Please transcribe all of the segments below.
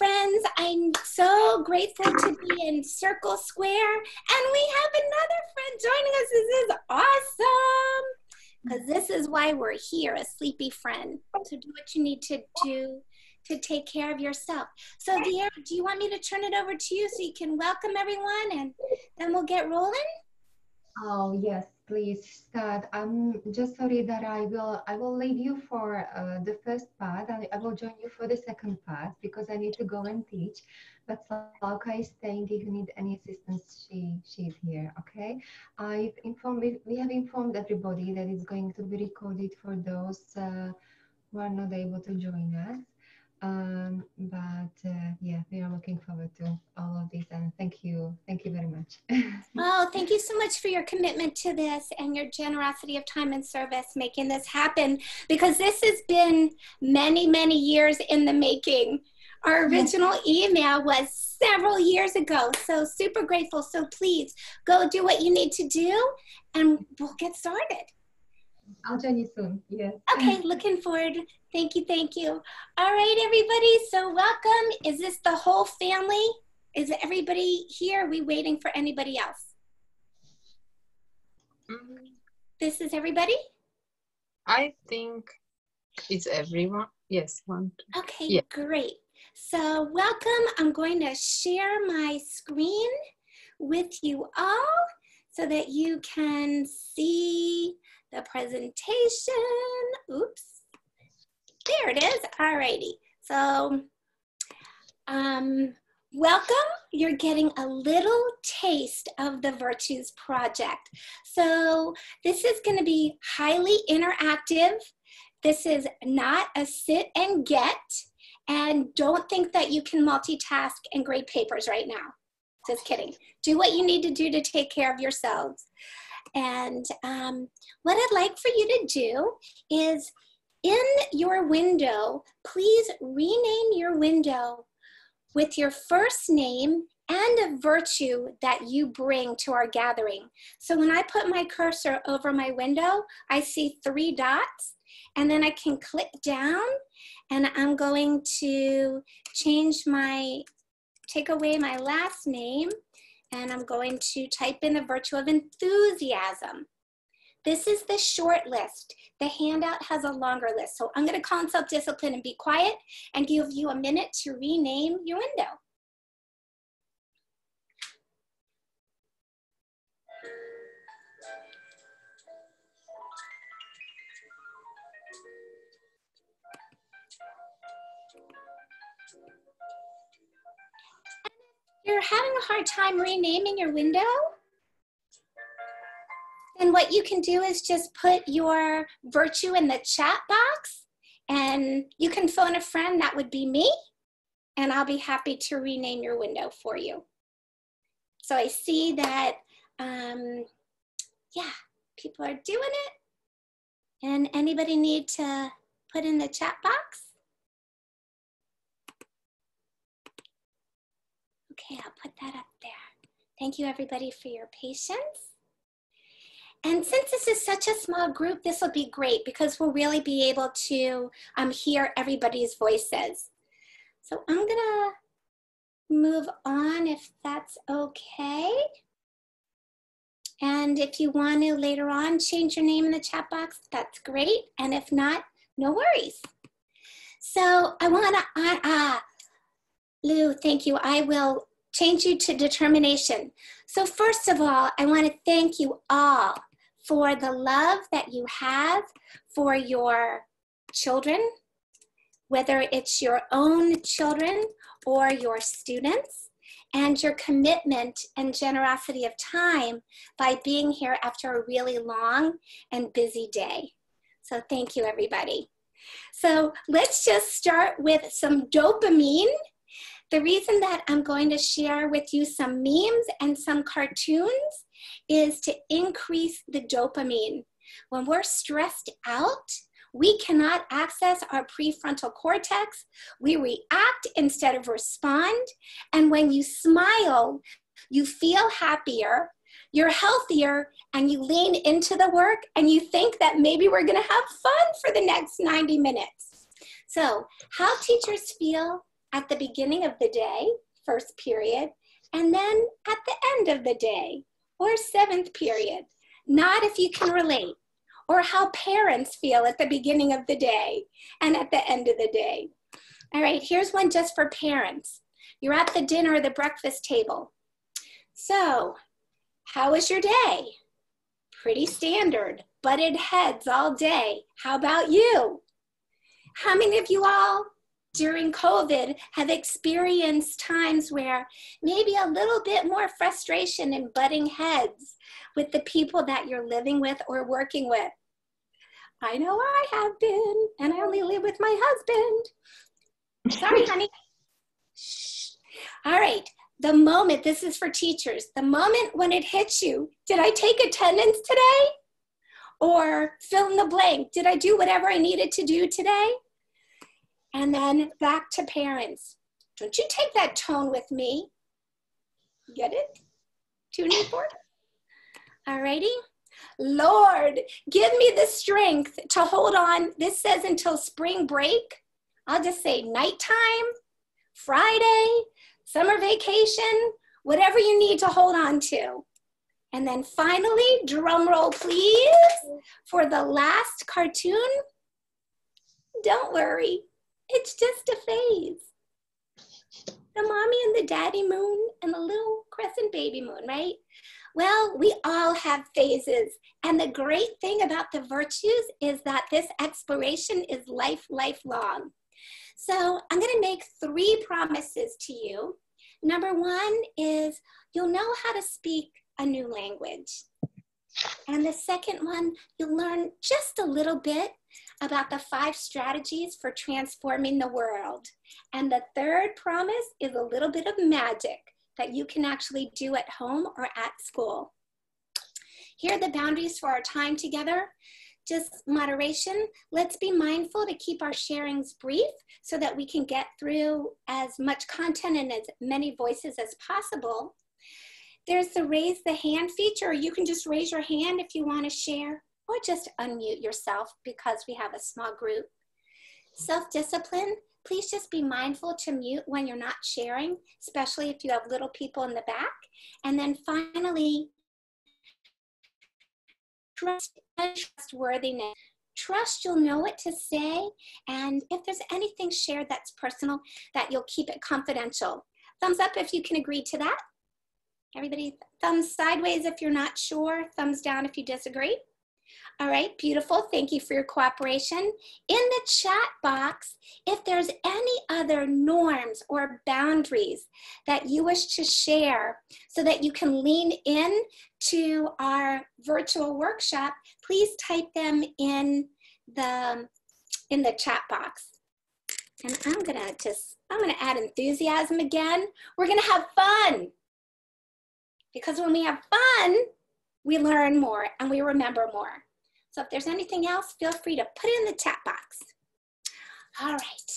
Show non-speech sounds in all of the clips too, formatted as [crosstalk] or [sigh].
friends. I'm so grateful to be in Circle Square. And we have another friend joining us. This is awesome. Because this is why we're here, a sleepy friend. So do what you need to do to take care of yourself. So, dear, do you want me to turn it over to you so you can welcome everyone and then we'll get rolling? Oh, yes please start. I'm just sorry that I will I will leave you for uh, the first part and I will join you for the second part because I need to go and teach. But Salka is staying if you need any assistance, she she's here. Okay. I've informed we have informed everybody that it's going to be recorded for those uh, who are not able to join us. Um, but uh, yeah, we are looking forward to all of this and thank you. Thank you very much. [laughs] oh, thank you so much for your commitment to this and your generosity of time and service making this happen because this has been many, many years in the making. Our original email was several years ago. So super grateful. So please go do what you need to do and we'll get started. I'll join you soon. Yes. Okay, [laughs] looking forward. Thank you, thank you. All right, everybody. So welcome. Is this the whole family? Is everybody here? Are we waiting for anybody else? This is everybody? I think it's everyone. Yes, one. Two. Okay, yeah. great. So welcome. I'm going to share my screen with you all so that you can see the presentation. Oops. There it is. All righty. So, um, welcome. You're getting a little taste of the Virtues Project. So, this is going to be highly interactive. This is not a sit and get. And don't think that you can multitask and grade papers right now. Just kidding. Do what you need to do to take care of yourselves. And um, what I'd like for you to do is in your window, please rename your window with your first name and a virtue that you bring to our gathering. So when I put my cursor over my window, I see three dots and then I can click down and I'm going to change my, take away my last name and I'm going to type in the virtue of enthusiasm. This is the short list. The handout has a longer list. So I'm gonna call on self-discipline and be quiet and give you a minute to rename your window. You're having a hard time renaming your window? What you can do is just put your virtue in the chat box and you can phone a friend, that would be me, and I'll be happy to rename your window for you. So I see that, um, yeah, people are doing it. And anybody need to put in the chat box? Okay, I'll put that up there. Thank you everybody for your patience. And since this is such a small group, this will be great because we'll really be able to um, hear everybody's voices. So I'm gonna move on if that's okay. And if you want to later on change your name in the chat box, that's great. And if not, no worries. So I want to, uh, uh, Lou, thank you. I will change you to determination. So first of all, I want to thank you all for the love that you have for your children, whether it's your own children or your students, and your commitment and generosity of time by being here after a really long and busy day. So thank you, everybody. So let's just start with some dopamine. The reason that I'm going to share with you some memes and some cartoons is to increase the dopamine. When we're stressed out, we cannot access our prefrontal cortex. We react instead of respond. And when you smile, you feel happier, you're healthier, and you lean into the work and you think that maybe we're gonna have fun for the next 90 minutes. So, how teachers feel at the beginning of the day, first period, and then at the end of the day, or seventh period. Not if you can relate, or how parents feel at the beginning of the day and at the end of the day. All right, here's one just for parents. You're at the dinner or the breakfast table. So, how was your day? Pretty standard, butted heads all day. How about you? How many of you all during COVID have experienced times where maybe a little bit more frustration and butting heads with the people that you're living with or working with? I know I have been, and I only live with my husband. Sorry, honey. Shh. All right. The moment, this is for teachers, the moment when it hits you, did I take attendance today? Or fill in the blank, did I do whatever I needed to do today? And then back to parents. Don't you take that tone with me. Get it? Tuning fork? Alrighty. Lord, give me the strength to hold on. This says until spring break. I'll just say nighttime, Friday, summer vacation, whatever you need to hold on to. And then finally, drum roll please, for the last cartoon. Don't worry, it's just a phase. The mommy and the daddy moon and the little crescent baby moon, right? Well, we all have phases. And the great thing about the virtues is that this exploration is life, lifelong. So I'm going to make three promises to you. Number one is you'll know how to speak a new language. And the second one, you'll learn just a little bit about the five strategies for transforming the world. And the third promise is a little bit of magic that you can actually do at home or at school. Here are the boundaries for our time together. Just moderation. Let's be mindful to keep our sharings brief so that we can get through as much content and as many voices as possible. There's the raise the hand feature. You can just raise your hand if you want to share or just unmute yourself because we have a small group. Self-discipline, please just be mindful to mute when you're not sharing, especially if you have little people in the back. And then finally, trust trustworthiness. Trust you'll know what to say, and if there's anything shared that's personal, that you'll keep it confidential. Thumbs up if you can agree to that. Everybody, thumbs sideways if you're not sure, thumbs down if you disagree. All right, beautiful. Thank you for your cooperation. In the chat box, if there's any other norms or boundaries that you wish to share so that you can lean in to our virtual workshop, please type them in the in the chat box. And I'm gonna just, I'm gonna add enthusiasm again. We're gonna have fun. Because when we have fun, we learn more and we remember more. So if there's anything else, feel free to put it in the chat box. All right,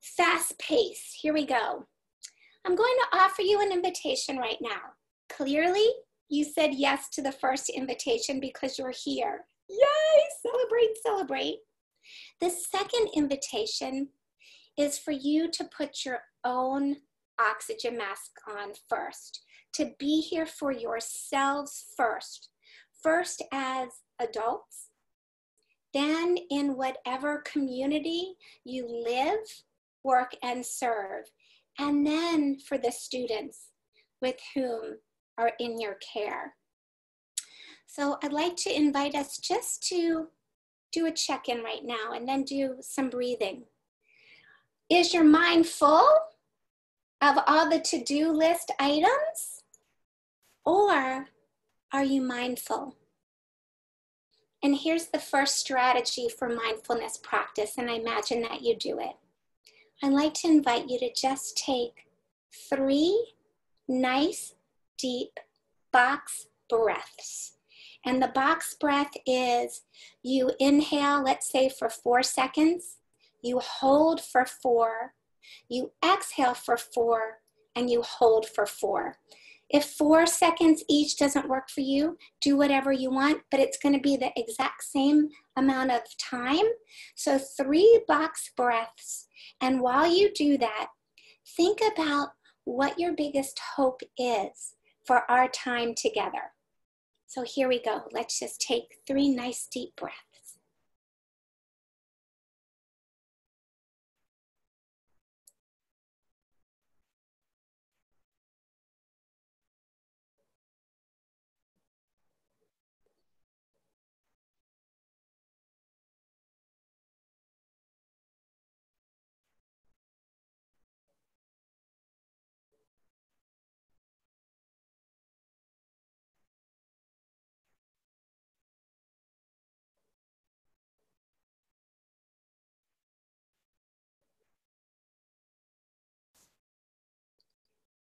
fast pace, here we go. I'm going to offer you an invitation right now. Clearly, you said yes to the first invitation because you're here. Yay, celebrate, celebrate. The second invitation is for you to put your own oxygen mask on first, to be here for yourselves first. First as adults, then in whatever community you live, work, and serve, and then for the students with whom are in your care. So I'd like to invite us just to do a check in right now and then do some breathing. Is your mind full of all the to do list items? Or are you mindful? And here's the first strategy for mindfulness practice, and I imagine that you do it. I'd like to invite you to just take three nice, deep box breaths. And the box breath is you inhale, let's say for four seconds, you hold for four, you exhale for four, and you hold for four. If four seconds each doesn't work for you, do whatever you want, but it's going to be the exact same amount of time. So three box breaths And while you do that, think about what your biggest hope is for our time together. So here we go. Let's just take three nice deep breaths.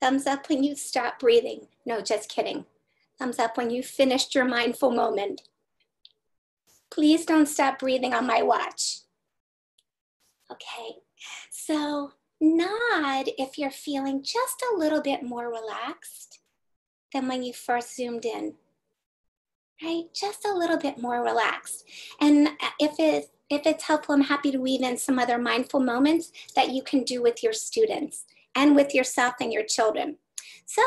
Thumbs up when you stop breathing. No, just kidding. Thumbs up when you finished your mindful moment. Please don't stop breathing on my watch. Okay, so nod if you're feeling just a little bit more relaxed than when you first zoomed in. Right, just a little bit more relaxed. And if it if it's helpful, I'm happy to weave in some other mindful moments that you can do with your students and with yourself and your children. So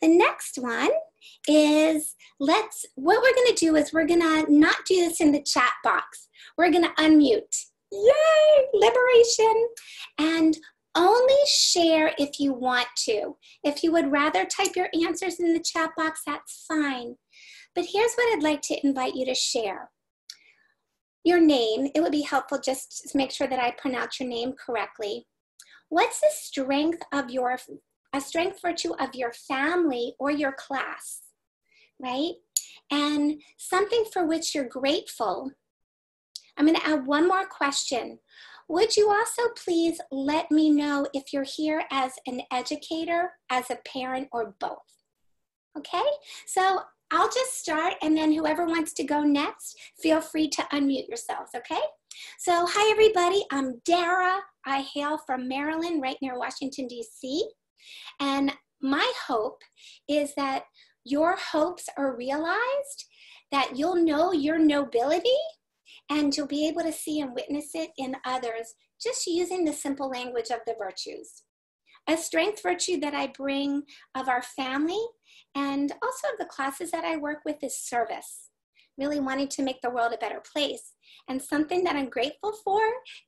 the next one is let's, what we're gonna do is we're gonna not do this in the chat box. We're gonna unmute. Yay, liberation. And only share if you want to. If you would rather type your answers in the chat box, that's fine. But here's what I'd like to invite you to share. Your name, it would be helpful just to make sure that I pronounce your name correctly what's the strength of your a strength virtue of your family or your class right? And something for which you're grateful. I'm going to add one more question. Would you also please let me know if you're here as an educator as a parent or both? Okay? So I'll just start and then whoever wants to go next, feel free to unmute yourselves, okay? So hi everybody, I'm Dara. I hail from Maryland, right near Washington, D.C. And my hope is that your hopes are realized, that you'll know your nobility, and you'll be able to see and witness it in others just using the simple language of the virtues. A strength virtue that I bring of our family and also of the classes that I work with is service, really wanting to make the world a better place. And something that I'm grateful for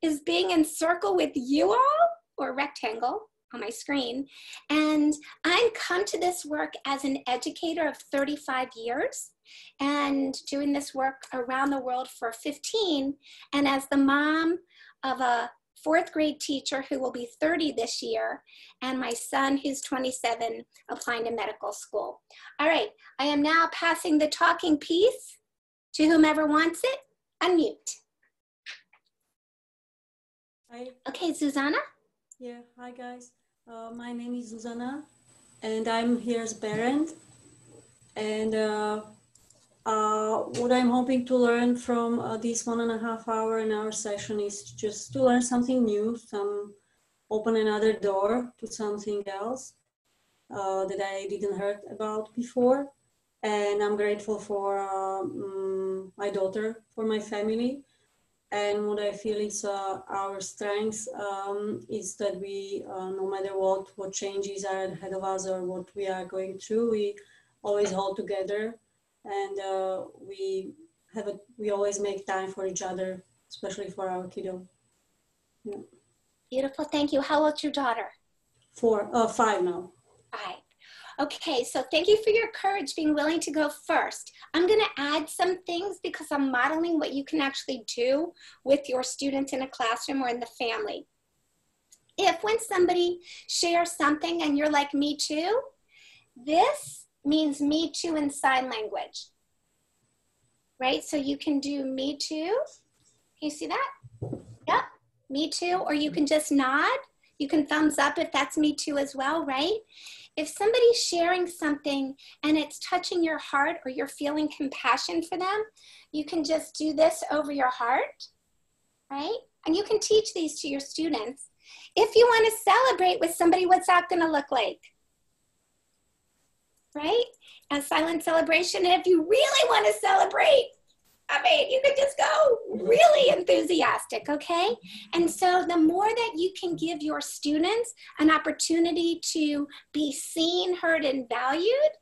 is being in circle with you all, or rectangle on my screen. And I've come to this work as an educator of 35 years and doing this work around the world for 15. And as the mom of a fourth grade teacher who will be 30 this year, and my son who's 27 applying to medical school. All right, I am now passing the talking piece to whomever wants it. Unmute. Hi. Okay, Susanna? Yeah, hi guys. Uh, my name is Susanna and I'm here as parent. And uh, uh, what I'm hoping to learn from uh, this one and a half hour in our session is just to learn something new, some open another door to something else uh, that I didn't heard about before. And I'm grateful for um, my daughter, for my family. And what I feel is uh, our strength um, is that we, uh, no matter what, what changes are ahead of us or what we are going through, we always hold together and uh, we have a we always make time for each other, especially for our kiddo. Yeah. Beautiful, thank you. How old's your daughter? Four, uh, five now. Five. Okay, so thank you for your courage, being willing to go first. I'm gonna add some things because I'm modeling what you can actually do with your students in a classroom or in the family. If when somebody shares something and you're like, me too, this means me too in sign language. Right? So you can do me too. Can you see that? Yep, me too. Or you can just nod. You can thumbs up if that's me too as well, right? If somebody's sharing something and it's touching your heart or you're feeling compassion for them, you can just do this over your heart, right? And you can teach these to your students. If you want to celebrate with somebody, what's that going to look like? right? A silent celebration. And if you really want to celebrate, I mean, you could just go really enthusiastic, okay? And so the more that you can give your students an opportunity to be seen, heard, and valued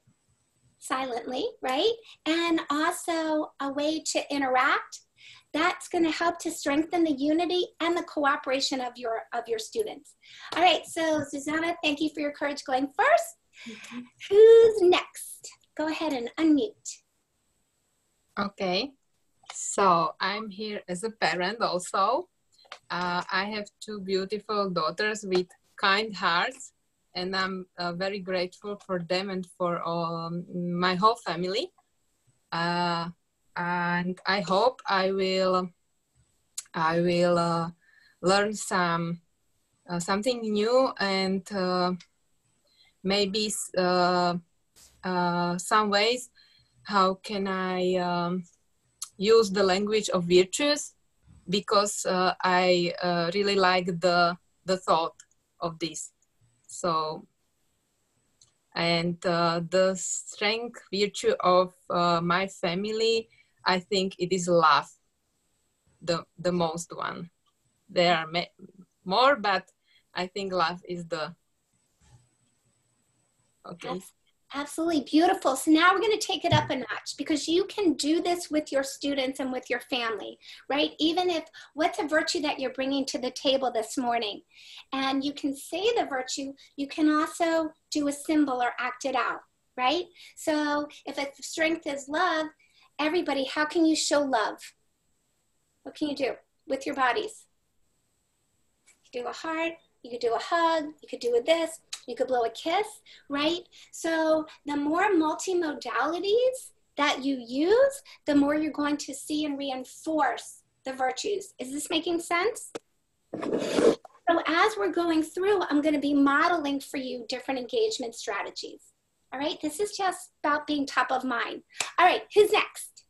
silently, right? And also a way to interact, that's going to help to strengthen the unity and the cooperation of your of your students. All right, so Susanna, thank you for your courage going 1st mm-hmm. Who's next? Go ahead and unmute. Okay. So I'm here as a parent also. Uh, I have two beautiful daughters with kind hearts, and I'm uh, very grateful for them and for um, my whole family. Uh, and I hope I will, I will uh, learn some uh, something new and uh, maybe some ways how can I um, use the language of virtues because uh, I uh, really like the the thought of this. So, and uh, the strength virtue of uh, my family, I think it is love, the the most one. There are more, but I think love is the okay. Absolutely beautiful. So now we're going to take it up a notch because you can do this with your students and with your family, right? Even if what's a virtue that you're bringing to the table this morning? And you can say the virtue, you can also do a symbol or act it out, right? So if a strength is love, everybody, how can you show love? What can you do with your bodies? You do a heart, you could do a hug, you could do a this, you could blow a kiss, right? So the more multimodalities that you use, the more you're going to see and reinforce the virtues. Is this making sense? So as we're going through, I'm going to be modeling for you different engagement strategies. All right, this is just about being top of mind. All right, who's next?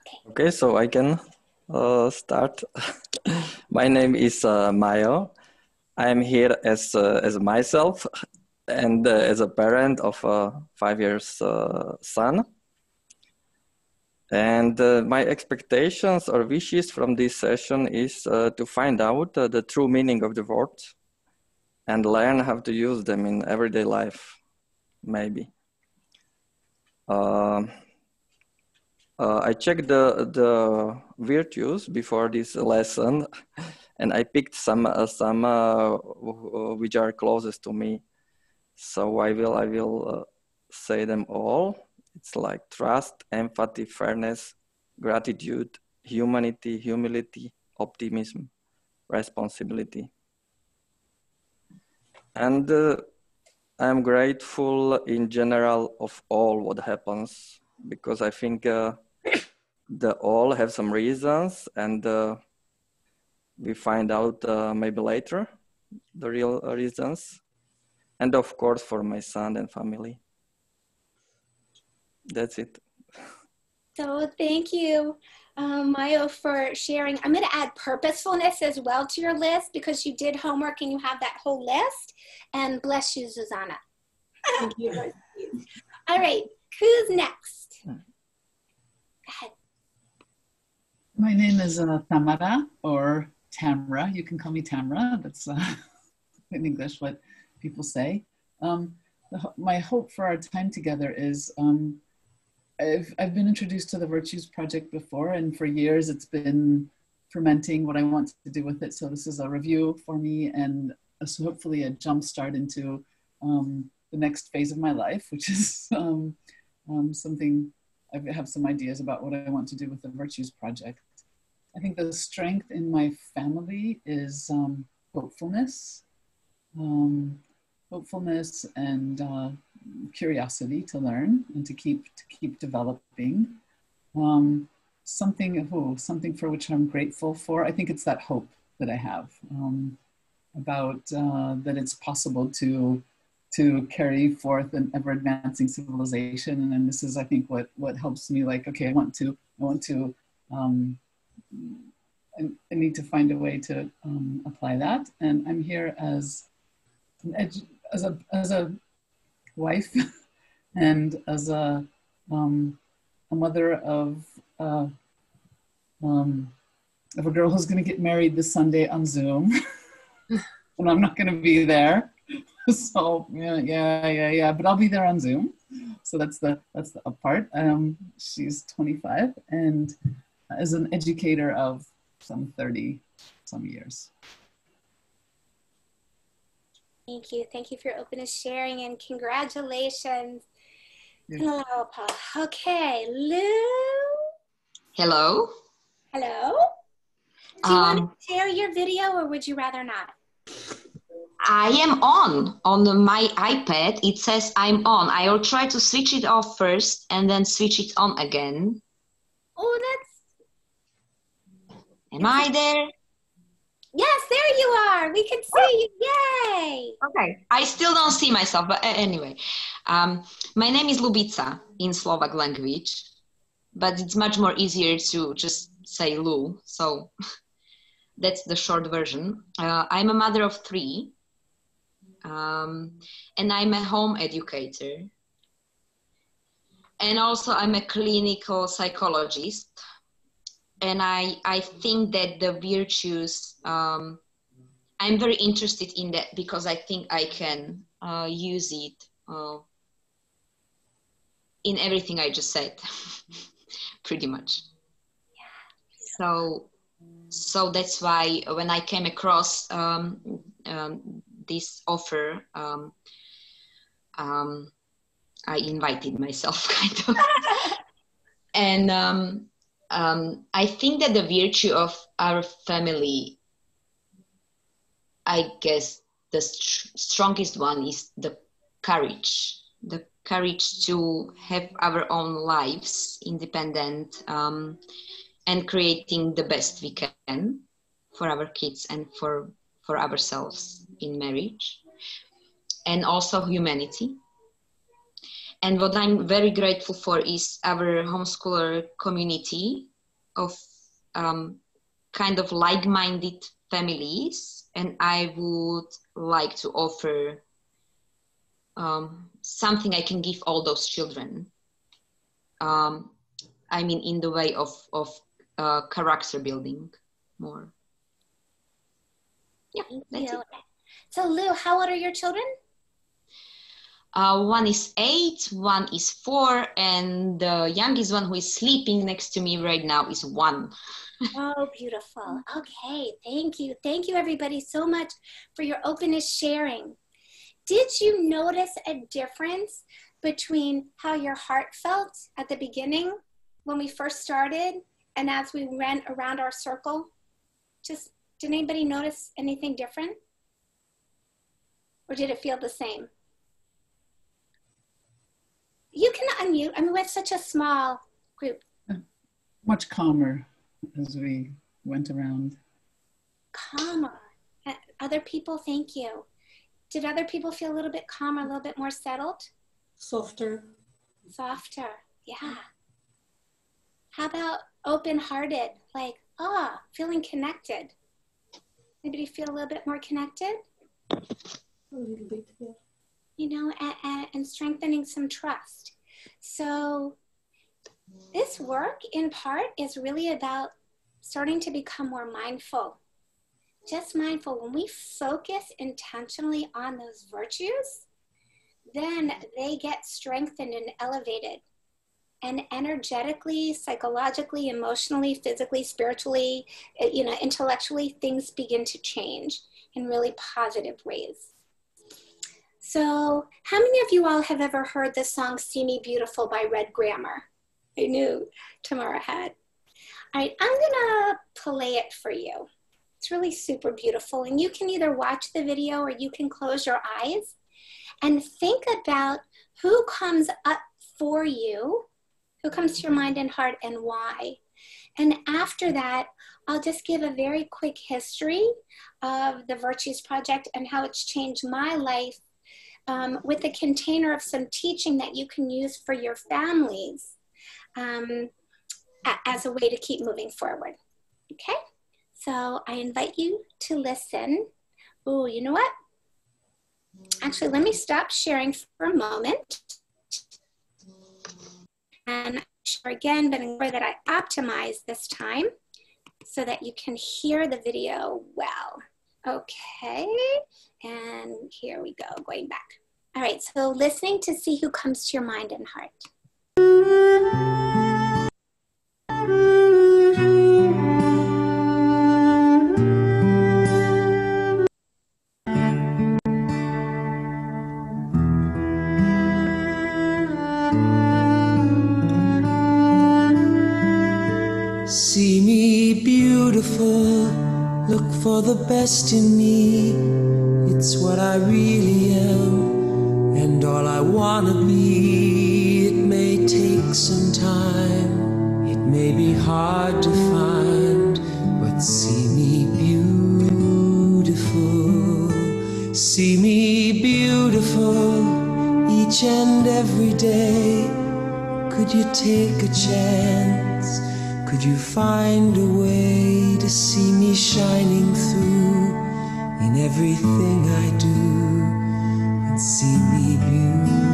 Okay, okay so I can uh, start. [laughs] My name is uh, Mayo. I'm here as uh, as myself and uh, as a parent of a five years uh, son. And uh, my expectations or wishes from this session is uh, to find out uh, the true meaning of the words and learn how to use them in everyday life, maybe. Um, I checked the, the virtues before this lesson and I picked some uh, some uh, which are closest to me. So I will I will uh, say them all. It's like trust, empathy, fairness, gratitude, humanity, humility, optimism, responsibility. And uh, I'm grateful in general of all what happens because I think uh, [coughs] the all have some reasons and we find out uh, maybe later the real reasons and of course for my son and family that's it so thank you um, Mayo for sharing. I'm going to add purposefulness as well to your list because you did homework and you have that whole list. And bless you, Susanna. Thank you. [laughs] All right, who's next? Go ahead. My name is uh, Tamara, or Tamra. You can call me Tamra. That's uh, [laughs] in English what people say. Um, the, my hope for our time together is um, I've, I've been introduced to the Virtues Project before, and for years it's been fermenting what I want to do with it. So this is a review for me and a, so hopefully a jump start into um, the next phase of my life, which is [laughs] um, um, something I have some ideas about what I want to do with the Virtues Project. I think the strength in my family is um, hopefulness, um, hopefulness and uh, curiosity to learn and to keep to keep developing. Um, something oh, something for which I'm grateful for. I think it's that hope that I have um, about uh, that it's possible to to carry forth an ever advancing civilization. And, and this is, I think, what what helps me. Like, okay, I want to I want to um, I, need to find a way to um, apply that. And I'm here as as a as a wife [laughs] and as a um, a mother of uh, um, of a girl who's going to get married this Sunday on Zoom, [laughs] and I'm not going to be there. [laughs] So yeah, yeah, yeah, yeah. But I'll be there on Zoom. So that's the that's the up part. Um, she's 25 and is an educator of some 30 some years. Thank you. Thank you for your openness sharing and congratulations. Yeah. Hello, Paul. Okay, Lou. Hello. Hello. Do you want Um, to share your video or would you rather not? I am on on my iPad. It says I'm on. I will try to switch it off first and then switch it on again. Oh, that's, Am I there? yes, there you are. We can see you. Yay. Okay. I still don't see myself, but anyway. Um, my name is Lubica in Slovak language, but it's much more easier to just say Lu. So [laughs] that's the short version. Uh, I'm a mother of three, um, and I'm a home educator. And also, I'm a clinical psychologist. And I, I think that the virtues um, I'm very interested in that because I think I can uh, use it uh, in everything I just said, [laughs] pretty much. So, so that's why when I came across um, um, this offer, um, um, I invited myself, [laughs] kind of [laughs] and um, I think that the virtue of our family, I guess the str- strongest one is the courage, the courage to have our own lives independent um, and creating the best we can for our kids and for for ourselves in marriage, and also humanity. And what I'm very grateful for is our homeschooler community of um, kind of like minded families. And I would like to offer um, something I can give all those children. Um, I mean, in the way of, of uh, character building more. Yeah, Thank that's you. it. So, Lou, how old are your children? Uh, one is eight, one is four, and the youngest one who is sleeping next to me right now is one. Oh, beautiful. Okay, thank you. Thank you, everybody, so much for your openness sharing. Did you notice a difference between how your heart felt at the beginning when we first started and as we ran around our circle? Just did anybody notice anything different? Or did it feel the same? You can unmute. I mean, we have such a small group. Much calmer as we went around. calmer. Uh, Other people, thank you. Did other people feel a little bit calmer, a little bit more settled, Softer. softer? Yeah. How about open hearted? Like, ah, feeling connected. Anybody feel a little bit more connected? A little bit, yeah. You know, and, and, strengthening some trust. So, this work in part is really about starting to become more mindful just mindful. When we focus intentionally on those virtues then they get strengthened and elevated. And energetically psychologically emotionally physically spiritually uh, you know intellectually things begin to change in really positive ways so how many of you all have ever heard the song see me beautiful by Red Grammer i knew tamara had all right i'm gonna play it for you it's really super beautiful. And you can either watch the video or you can close your eyes and think about who comes up for you, who comes to your mind and heart, and why. And after that, I'll just give a very quick history of the Virtues Project and how it's changed my life um, with a container of some teaching that you can use for your families um, a- as a way to keep moving forward. Okay? So I invite you to listen. Oh, you know what? Actually, let me stop sharing for a moment and share again, but ensure that I optimize this time so that you can hear the video well. Okay, and here we go, going back. All right, so listening to see who comes to your mind and heart. See me beautiful, look for the best in me. It's what I really Wanna be. It may take some time, it may be hard to find, but see me beautiful. See me beautiful each and every day. Could you take a chance? Could you find a way to see me shining through in everything I do and see me beautiful?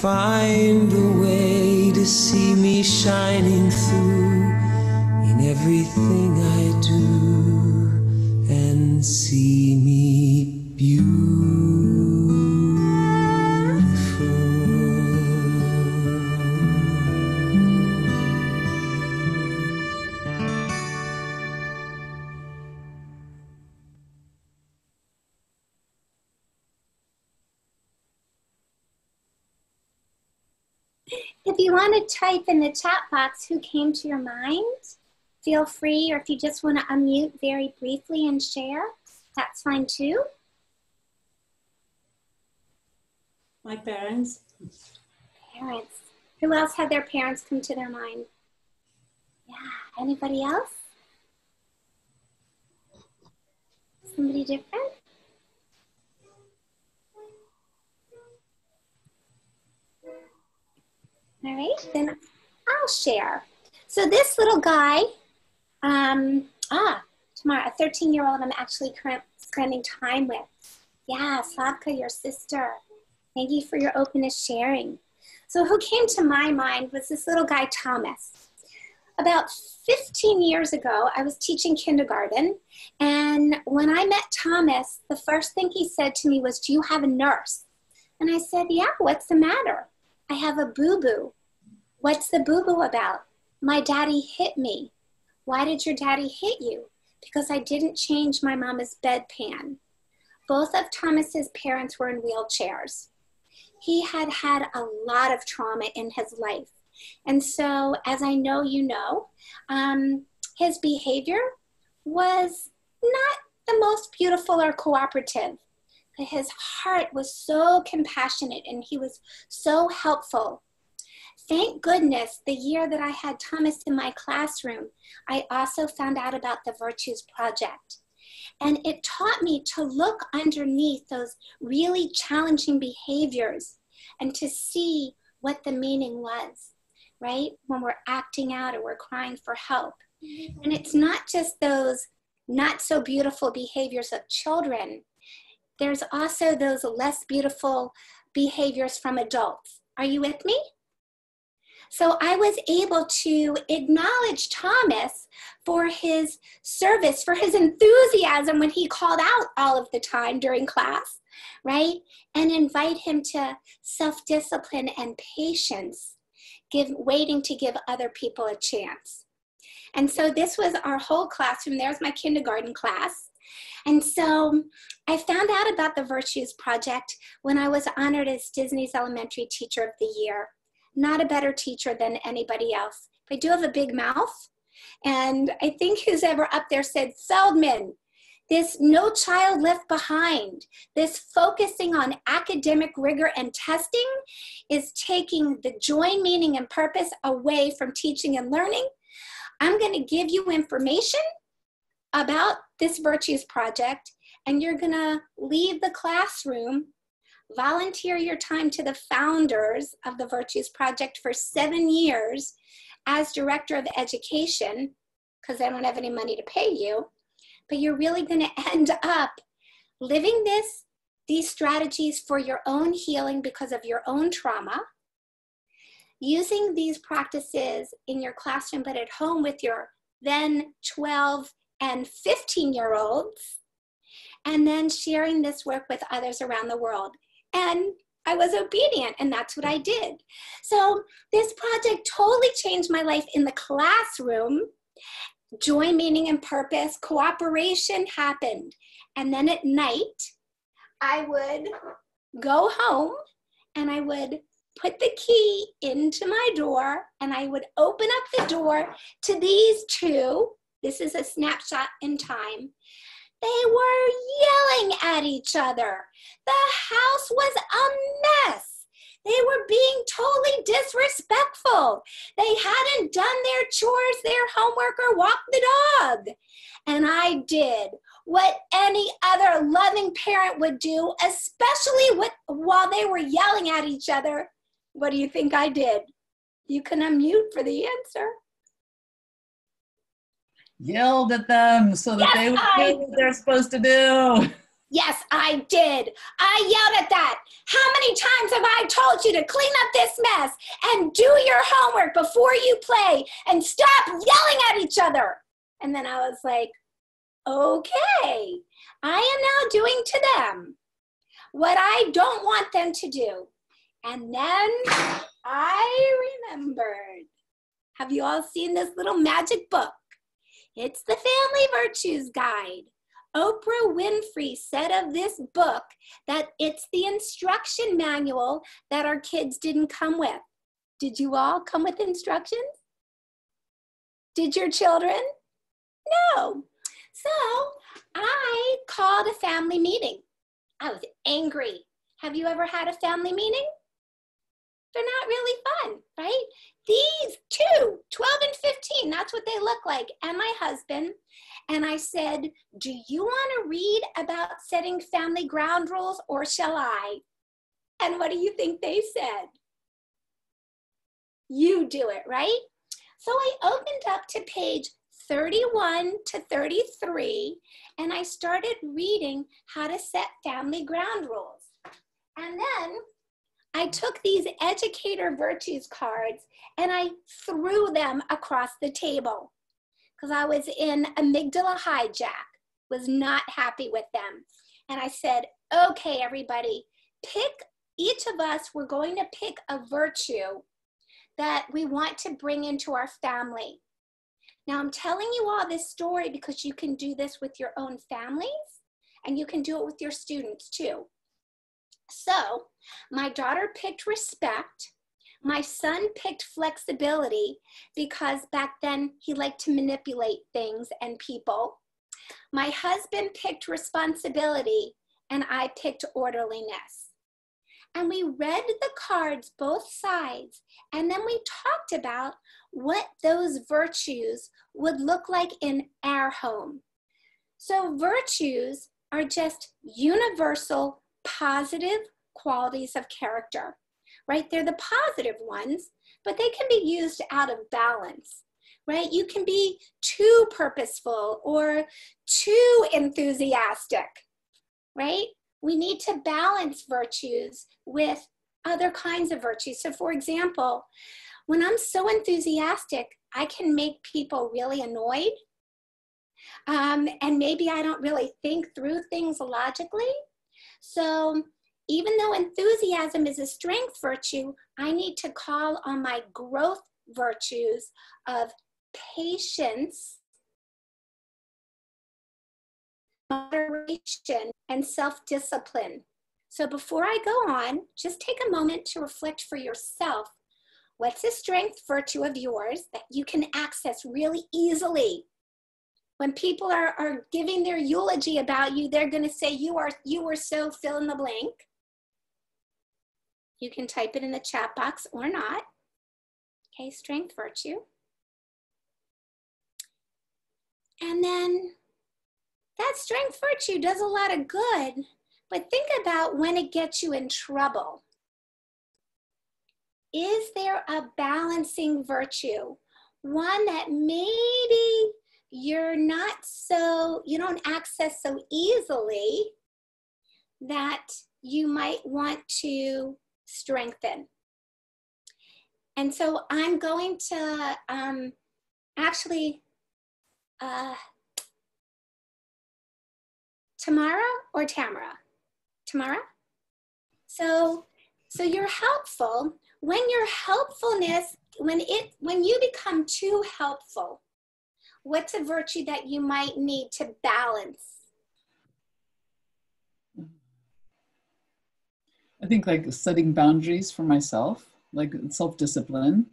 Find you want to type in the chat box who came to your mind, feel free, or if you just want to unmute very briefly and share, that's fine too. My parents. Parents. Who else had their parents come to their mind? Yeah, anybody else? Somebody different? All right, then I'll share. So this little guy, um, ah, Tamara, a 13 year old I'm actually spending time with. Yeah, Slavka, your sister. Thank you for your openness sharing. So who came to my mind was this little guy, Thomas. About 15 years ago, I was teaching kindergarten. And when I met Thomas, the first thing he said to me was, do you have a nurse? And I said, yeah, what's the matter? I have a boo-boo. What's the boo-boo about? My daddy hit me. Why did your daddy hit you? Because I didn't change my mama's bedpan. Both of Thomas's parents were in wheelchairs. He had had a lot of trauma in his life. And so, as I know you know, um, his behavior was not the most beautiful or cooperative. His heart was so compassionate and he was so helpful. Thank goodness the year that I had Thomas in my classroom, I also found out about the Virtues Project. And it taught me to look underneath those really challenging behaviors and to see what the meaning was, right? When we're acting out or we're crying for help. Mm-hmm. And it's not just those not so beautiful behaviors of children, there's also those less beautiful behaviors from adults. Are you with me? So I was able to acknowledge Thomas for his service, for his enthusiasm when he called out all of the time during class, right? And invite him to self discipline and patience, give, waiting to give other people a chance. And so this was our whole classroom. There's my kindergarten class. And so I found out about the Virtues Project when I was honored as Disney's Elementary Teacher of the Year. Not a better teacher than anybody else. I do have a big mouth. And I think who's ever up there said, Feldman, this no child left behind, this focusing on academic rigor and testing is taking the joy, meaning, and purpose away from teaching and learning. I'm going to give you information about this Virtues Project, and you're going to leave the classroom, volunteer your time to the founders of the Virtues Project for seven years as Director of Education, because I don't have any money to pay you but you're really going to end up living this these strategies for your own healing because of your own trauma using these practices in your classroom but at home with your then 12 and 15 year olds and then sharing this work with others around the world and I was obedient, and that's what I did. So, this project totally changed my life in the classroom joy, meaning, and purpose, cooperation happened. And then at night, I would go home and I would put the key into my door and I would open up the door to these two. This is a snapshot in time. They were yelling at each other. The house was a mess. They were being totally disrespectful. They hadn't done their chores, their homework, or walked the dog. And I did what any other loving parent would do, especially with, while they were yelling at each other. What do you think I did? You can unmute for the answer. Yelled at them so that yes, they would do what they're supposed to do. Yes, I did. I yelled at that. How many times have I told you to clean up this mess and do your homework before you play and stop yelling at each other? And then I was like, okay, I am now doing to them what I don't want them to do. And then I remembered. Have you all seen this little magic book? It's the Family Virtues Guide. Oprah Winfrey said of this book that it's the instruction manual that our kids didn't come with. Did you all come with instructions? Did your children? No. So I called a family meeting. I was angry. Have you ever had a family meeting? They're not really fun, right? These two, 12 and 15, that's what they look like, and my husband. And I said, Do you want to read about setting family ground rules or shall I? And what do you think they said? You do it, right? So I opened up to page 31 to 33 and I started reading how to set family ground rules. And then I took these educator virtues cards and I threw them across the table because I was in amygdala hijack, was not happy with them. And I said, okay, everybody, pick each of us, we're going to pick a virtue that we want to bring into our family. Now, I'm telling you all this story because you can do this with your own families and you can do it with your students too. So, my daughter picked respect. My son picked flexibility because back then he liked to manipulate things and people. My husband picked responsibility and I picked orderliness. And we read the cards, both sides, and then we talked about what those virtues would look like in our home. So, virtues are just universal positive qualities of character, right? They're the positive ones, but they can be used out of balance, right? You can be too purposeful or too enthusiastic, right? We need to balance virtues with other kinds of virtues. So, for example, when I'm so enthusiastic, I can make people really annoyed. Um, and maybe I don't really think through things logically. So even though enthusiasm is a strength virtue, I need to call on my growth virtues of patience, moderation, and self discipline. So before I go on, just take a moment to reflect for yourself what's a strength virtue of yours that you can access really easily. When people are, are giving their eulogy about you, they're going to say you are you were so fill in the blank. You can type it in the chat box or not. Okay, strength virtue. And then that strength virtue does a lot of good, but think about when it gets you in trouble. Is there a balancing virtue? One that maybe you're not so, you don't access so easily that you might want to strengthen. And so I'm going to um, actually uh, Tamara or Tamara? Tamara? So, so you're helpful. When your helpfulness, when it, when you become too helpful, what's a virtue that you might need to balance? I think like setting boundaries for myself, like self-discipline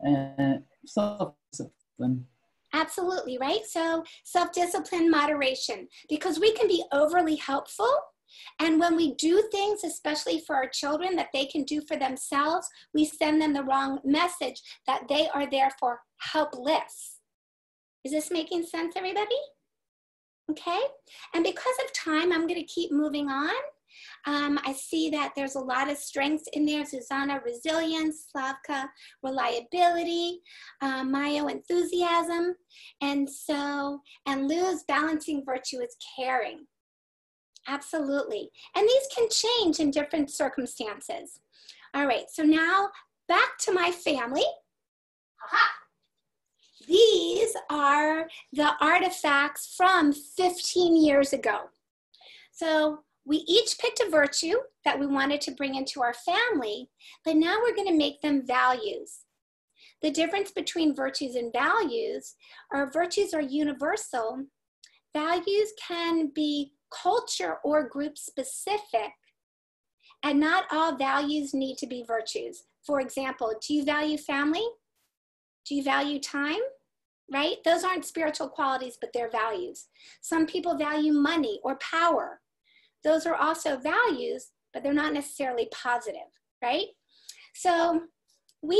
and self-discipline. Absolutely, right? So self discipline, moderation, because we can be overly helpful. And when we do things, especially for our children, that they can do for themselves, we send them the wrong message that they are therefore helpless. Is this making sense, everybody? Okay. And because of time, I'm going to keep moving on. Um, I see that there's a lot of strengths in there. Susanna, resilience, Slavka, reliability, uh, Mayo, enthusiasm. And so, and Lou's balancing virtue is caring. Absolutely. And these can change in different circumstances. All right, so now back to my family. Aha. These are the artifacts from 15 years ago. So we each picked a virtue that we wanted to bring into our family, but now we're going to make them values. The difference between virtues and values are virtues are universal. Values can be culture or group specific, and not all values need to be virtues. For example, do you value family? Do you value time? Right? Those aren't spiritual qualities, but they're values. Some people value money or power those are also values, but they're not necessarily positive, right? So we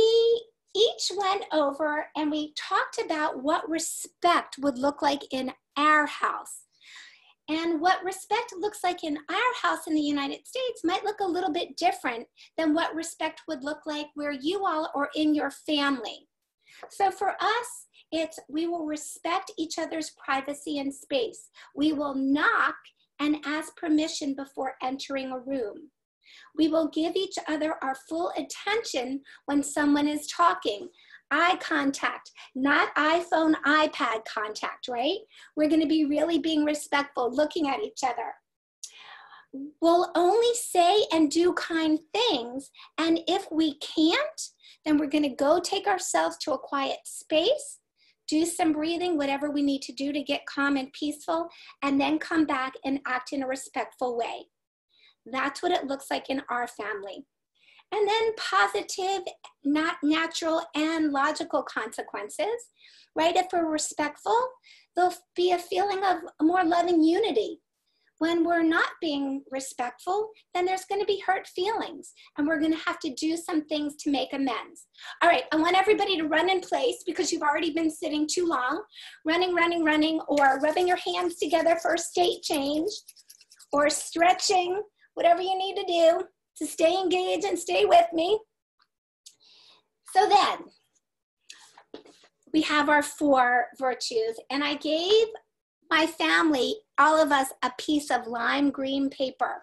each went over and we talked about what respect would look like in our house. And what respect looks like in our house in the United States might look a little bit different than what respect would look like where you all are in your family. So for us, it's we will respect each other's privacy and space. We will knock and ask permission before entering a room. We will give each other our full attention when someone is talking. Eye contact, not iPhone, iPad contact, right? We're going to be really being respectful, looking at each other. We'll only say and do kind things. And if we can't, then we're going to go take ourselves to a quiet space do some breathing, whatever we need to do to get calm and peaceful, and then come back and act in a respectful way. That's what it looks like in our family. And then positive, not natural, and logical consequences, right? If we're respectful, there'll be a feeling of more loving unity when we're not being respectful, then there's going to be hurt feelings and we're going to have to do some things to make amends. All right, I want everybody to run in place because you've already been sitting too long. Running, running, running, or rubbing your hands together for a state change, or stretching, whatever you need to do to stay engaged and stay with me. So then, we have our four virtues, and I gave my family, all of us, a piece of lime green paper.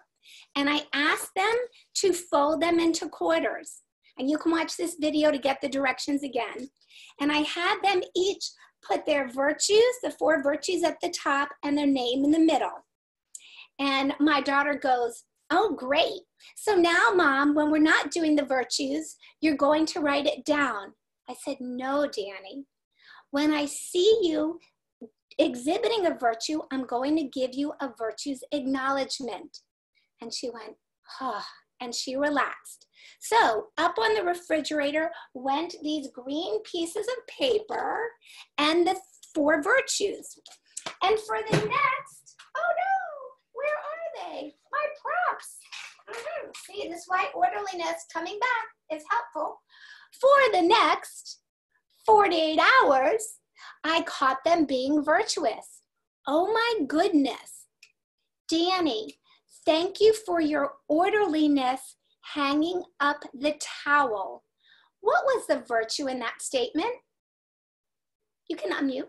And I asked them to fold them into quarters. And you can watch this video to get the directions again. And I had them each put their virtues, the four virtues at the top, and their name in the middle. And my daughter goes, Oh, great. So now, mom, when we're not doing the virtues, you're going to write it down. I said, No, Danny. when I see you exhibiting a virtue, I'm going to give you a virtue's acknowledgement. And she went, oh, and she relaxed. So up on the refrigerator went these green pieces of paper and the four virtues. And for the next, oh no, where are they? My props. Mm-hmm. See, this white orderliness coming back is helpful. For the next 48 hours, I caught them being virtuous. Oh my goodness. Danny, thank you for your orderliness hanging up the towel. What was the virtue in that statement? You can unmute.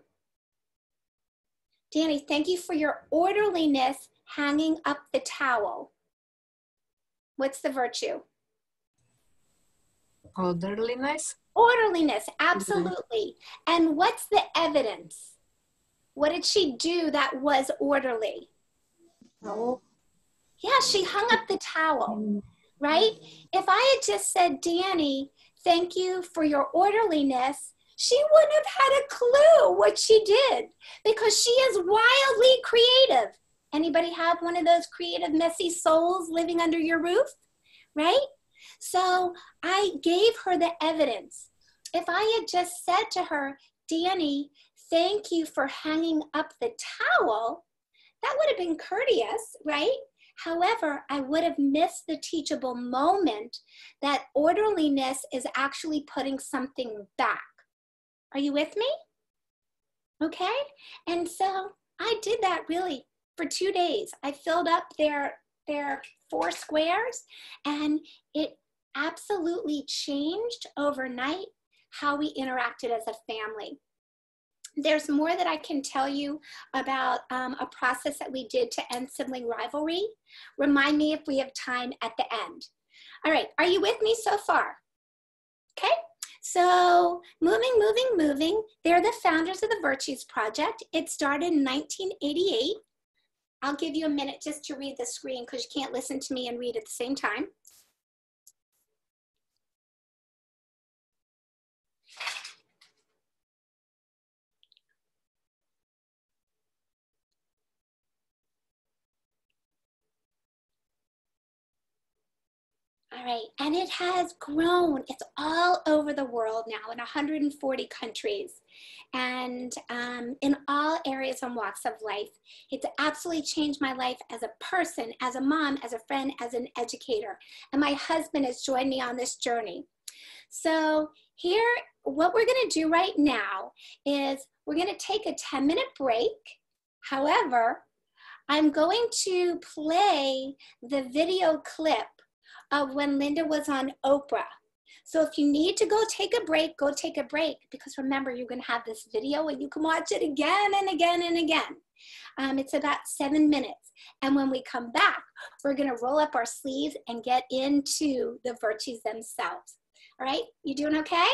Danny, thank you for your orderliness hanging up the towel. What's the virtue? Orderliness. Orderliness, absolutely. Mm-hmm. And what's the evidence? What did she do that was orderly? Oh. Yeah, she hung up the towel, right? If I had just said, Danny, thank you for your orderliness, she wouldn't have had a clue what she did because she is wildly creative. Anybody have one of those creative, messy souls living under your roof? Right? So I gave her the evidence. If I had just said to her, Danny, thank you for hanging up the towel, that would have been courteous, right? However, I would have missed the teachable moment that orderliness is actually putting something back. Are you with me? Okay? And so I did that really for two days. I filled up their, their four squares and it absolutely changed overnight how we interacted as a family. There's more that I can tell you about um, a process that we did to end sibling rivalry. Remind me if we have time at the end. All right, are you with me so far? Okay, so moving, moving, moving. They're the founders of the Virtues Project. It started in 1988. I'll give you a minute just to read the screen because you can't listen to me and read at the same time. All right, and it has grown. It's all over the world now in 140 countries and um, in all areas and walks of life. It's absolutely changed my life as a person, as a mom, as a friend, as an educator. And my husband has joined me on this journey. So here, what we're gonna do right now is we're gonna take a 10 minute break. However, I'm going to play the video clip of when Linda was on Oprah. So if you need to go take a break, go take a break because remember, you're going to have this video and you can watch it again and again and again. Um, it's about seven minutes. And when we come back, we're going to roll up our sleeves and get into the virtues themselves. All right, you doing okay?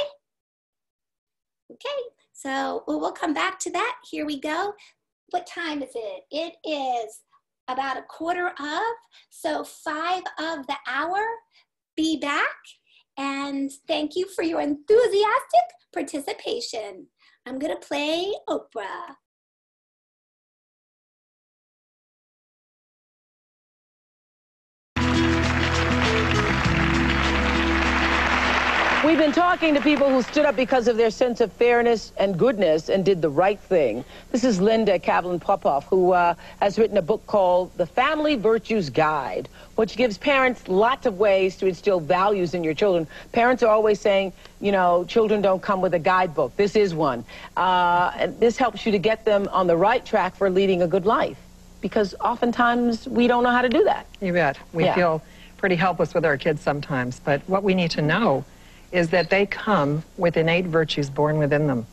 Okay, so we'll come back to that. Here we go. What time is it? It is about a quarter of, so five of the hour. Be back and thank you for your enthusiastic participation. I'm gonna play Oprah. We've been talking to people who stood up because of their sense of fairness and goodness and did the right thing. This is Linda Kavelin Popov, who uh, has written a book called The Family Virtues Guide, which gives parents lots of ways to instill values in your children. Parents are always saying, you know, children don't come with a guidebook. This is one. Uh, and this helps you to get them on the right track for leading a good life. Because oftentimes we don't know how to do that. You bet. We yeah. feel pretty helpless with our kids sometimes. But what we need to know is that they come with innate virtues born within them.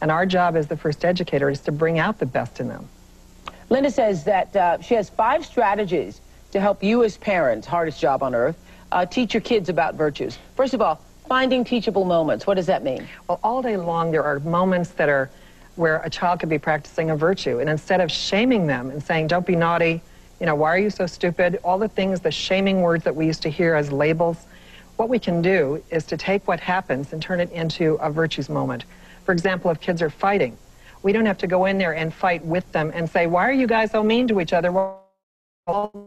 And our job as the first educator is to bring out the best in them. Linda says that uh, she has five strategies to help you as parents, hardest job on earth, uh, teach your kids about virtues. First of all, finding teachable moments. What does that mean? Well, all day long there are moments that are where a child could be practicing a virtue. And instead of shaming them and saying, don't be naughty, you know, why are you so stupid? All the things, the shaming words that we used to hear as labels, what we can do is to take what happens and turn it into a virtues moment. For example, if kids are fighting, we don't have to go in there and fight with them and say, why are you guys so mean to each other? To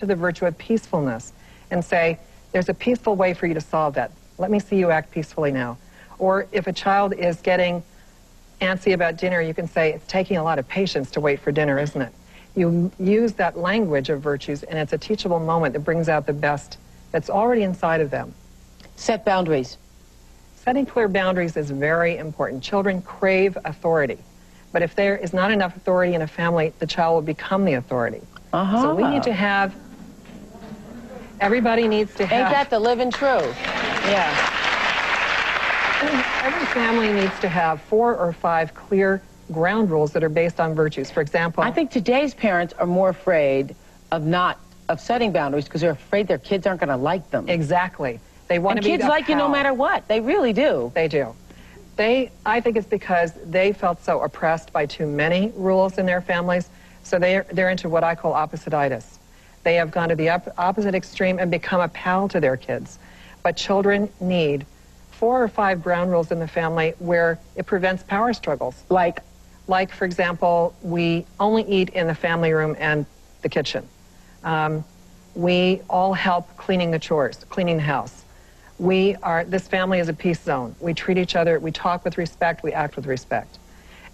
the virtue of peacefulness and say, there's a peaceful way for you to solve that. Let me see you act peacefully now. Or if a child is getting antsy about dinner, you can say, it's taking a lot of patience to wait for dinner, isn't it? You use that language of virtues, and it's a teachable moment that brings out the best that's already inside of them. Set boundaries. Setting clear boundaries is very important. Children crave authority. But if there is not enough authority in a family, the child will become the authority. Uh-huh. So we need to have, everybody needs to have. Ain't that the living truth? Yeah. Every family needs to have four or five clear ground rules that are based on virtues. For example, I think today's parents are more afraid of not of setting boundaries because they're afraid their kids aren't going to like them. exactly. They want And to be kids like you no matter what. They really do. They do. They, I think it's because they felt so oppressed by too many rules in their families, so they're, they're into what I call opposititis. They have gone to the op- opposite extreme and become a pal to their kids. But children need four or five ground rules in the family where it prevents power struggles. Like, Like, for example, we only eat in the family room and the kitchen. Um, we all help cleaning the chores, cleaning the house. We are, this family is a peace zone. We treat each other, we talk with respect, we act with respect.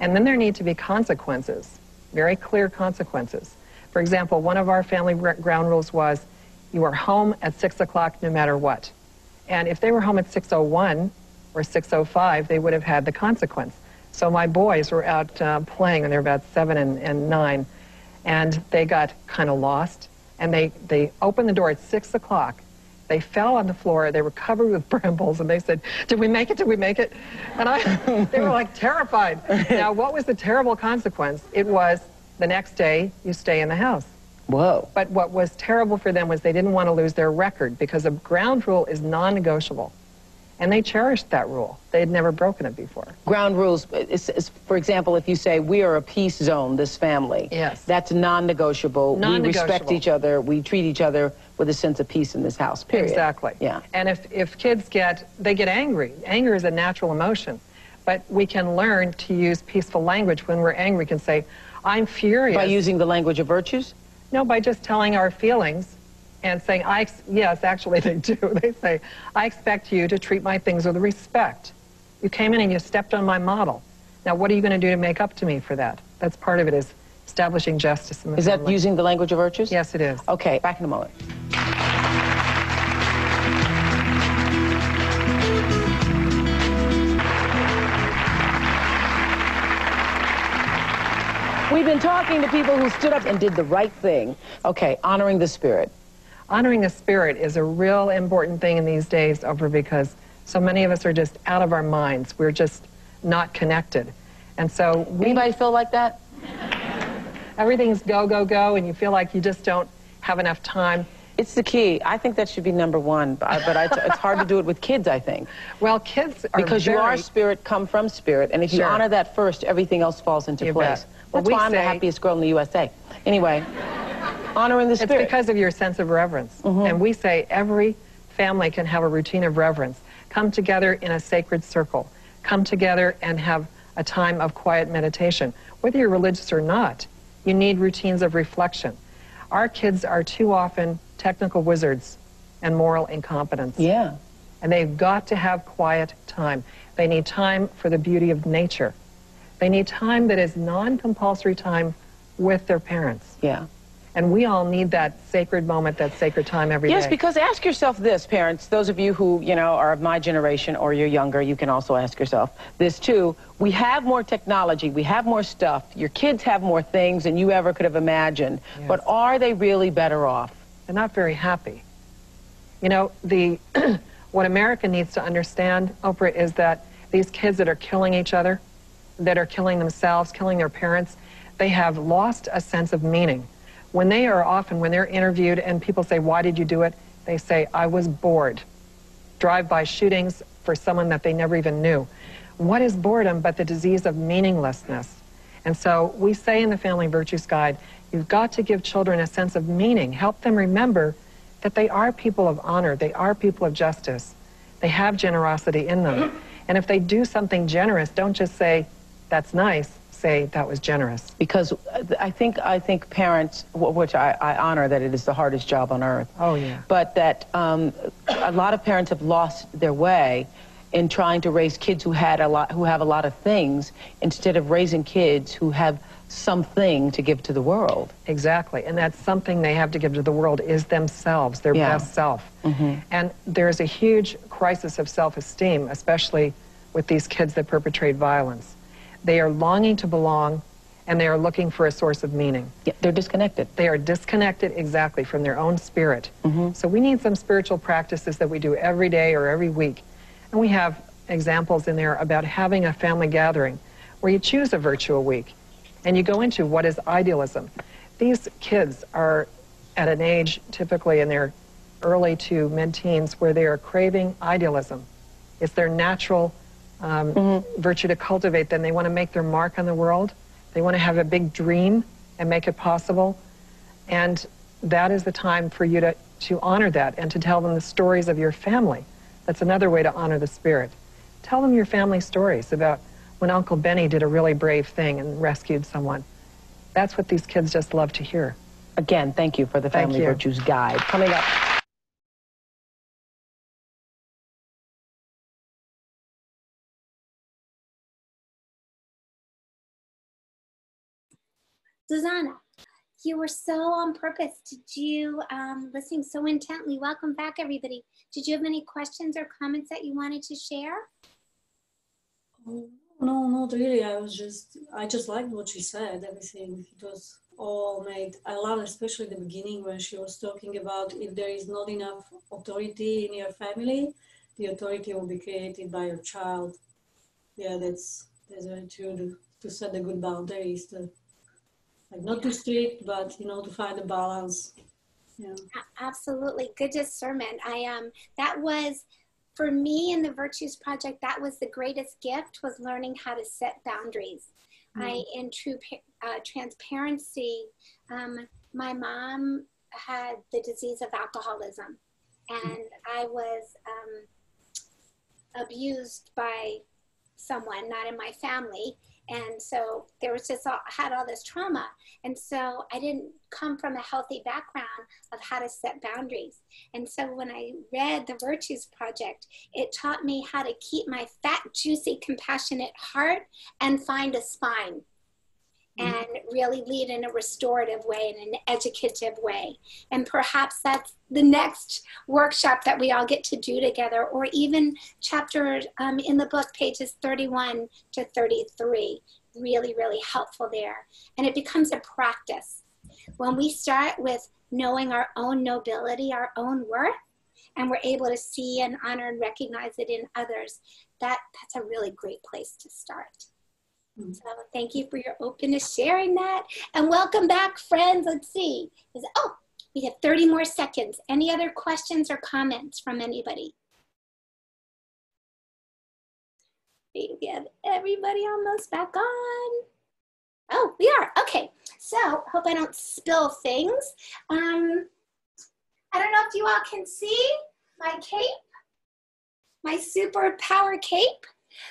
And then there need to be consequences, very clear consequences. For example, one of our family ground rules was you are home at 6 o'clock no matter what. And if they were home at 6.01 or 6.05, they would have had the consequence. So my boys were out uh, playing, and they're about 7 and, and 9, and they got kind of lost. And they, they opened the door at 6 o'clock. They fell on the floor. They were covered with [laughs] brambles, and they said, "Did we make it? Did we make it?" And I, [laughs] they were like terrified. [laughs] Now, what was the terrible consequence? It was the next day you stay in the house. whoa. But what was terrible for them was they didn't want to lose their record because a ground rule is non-negotiable, and they cherished that rule. They had never broken it before. Ground rules, is, is, for example, if you say, we are a peace zone, this family. Yes. That's non-negotiable. non We respect each other. We treat each other with a sense of peace in this house, period. Exactly. Yeah. And if, if kids get, they get angry. Anger is a natural emotion. But we can learn to use peaceful language when we're angry. We can say, I'm furious. By using the language of virtues? No, by just telling our feelings and saying, I, ex- yes, actually [laughs] they do. They say, I expect you to treat my things with respect. You came in and you stepped on my model. Now, what are you going to do to make up to me for that? That's part of it is establishing justice in the Is that family. using the language of virtues? Yes, it is. Okay, back in a moment. We've been talking to people who stood up and did the right thing. Okay, honoring the spirit. Honoring the spirit is a real important thing in these days over because so many of us are just out of our minds. We're just not connected. And so we, Anybody feel like that? everything's go, go, go, and you feel like you just don't have enough time. It's the key. I think that should be number one, but, I- but I, it's hard to do it with kids, I think. Well, kids are Because you are spirit, come from spirit, and if you Sure. honor that first, everything else falls into You place. bet. Well, That's we why I'm the say- happiest girl in the USA. Anyway, [laughs] honoring the spirit. It's because of your sense of reverence. Mm-hmm. And we say every family can have a routine of reverence. Come together in a sacred circle. Come together and have a time of quiet meditation. Whether you're religious or not, you need routines of reflection. Our kids are too often technical wizards and moral incompetence. yeah. And they've got to have quiet time. They need time for the beauty of nature. They need time that is non compulsory time with their parents. Yeah. And we all need that sacred moment, that sacred time every day. Yes, because ask yourself this, parents, those of you who, you know, are of my generation or you're younger, you can also ask yourself this too. We have more technology, we have more stuff. Your kids have more things than you ever could have imagined. Yes. But are they really better off? They're not very happy. You know, the [clears throat] what America needs to understand, Oprah, is that these kids that are killing each other, that are killing themselves, killing their parents, they have lost a sense of meaning. When they are often, when they're interviewed and people say, why did you do it? They say, I was bored. Drive-by shootings for someone that they never even knew. What is boredom but the disease of meaninglessness? And so we say in the Family Virtues Guide, you've got to give children a sense of meaning. Help them remember that they are people of honor. They are people of justice. They have generosity in them. And if they do something generous, don't just say, that's nice, say, that was generous. Because uh, I think, I think parents, which I, I honor that it is the hardest job on earth, Oh, yeah. but that um, a lot of parents have lost their way in trying to raise kids who had a lot, who have a lot of things, instead of raising kids who have something to give to the world. Exactly. And that's something they have to give to the world is themselves, their Yeah. best self. And there's a huge crisis of self-esteem, especially with these kids that perpetrate violence. They are longing to belong and they are looking for a source of meaning. Yeah, they're disconnected. They are disconnected exactly from their own spirit. Mm-hmm. So we need some spiritual practices that we do every day or every week. And we have examples in there about having a family gathering where you choose a virtual week and you go into what is idealism. These kids are at an age typically in their early to mid-teens where they are craving idealism. It's their natural um, virtue to cultivate. Then they want to make their mark on the world. They want to have a big dream and make it possible. And that is the time for you to, to honor that and to tell them the stories of your family. That's another way to honor the spirit. Tell them your family stories about when Uncle Benny did a really brave thing and rescued someone. That's what these kids just love to hear. Again, thank you for the Family. Virtues Guide. Coming up. Susanna, you were so on purpose. Did you, um, listening so intently? Welcome back, everybody. Did you have any questions or comments that you wanted to share? Oh, No, not really. I was just, I just liked what she said. Everything it was all made. I love, especially the beginning when she was talking about if there is not enough authority in your family, the authority will be created by your child. Yeah, that's that's very true. To, to set the good boundaries, to like not too strict, but you know, to find a balance. Yeah. Absolutely. Good discernment. I um that was for me in the Virtues Project, that was the greatest gift was learning how to set boundaries. I in true uh, transparency, um, my mom had the disease of alcoholism, and I was um, abused by someone not in my family and so there was just all, had all this trauma. And so i didn't come from a healthy background of how to set boundaries. And so when i read the virtues project it taught me how to keep my fat juicy compassionate heart and find a spine and really lead in a restorative way and an educative way. And perhaps that's the next workshop that we all get to do together, or even chapter um, in the book, pages 31 to 33. Really, really helpful there. And it becomes a practice. When we start with knowing our own nobility, our own worth, and we're able to see and honor and recognize it in others, that, that's a really great place to start. So thank you for your openness sharing that. And welcome back, friends. Let's see. Oh, we have 30 more seconds. Any other questions or comments from anybody? We have everybody almost back on. Oh, we are. Okay. So hope I don't spill things. Um, I don't know if you all can see my cape, my super power cape.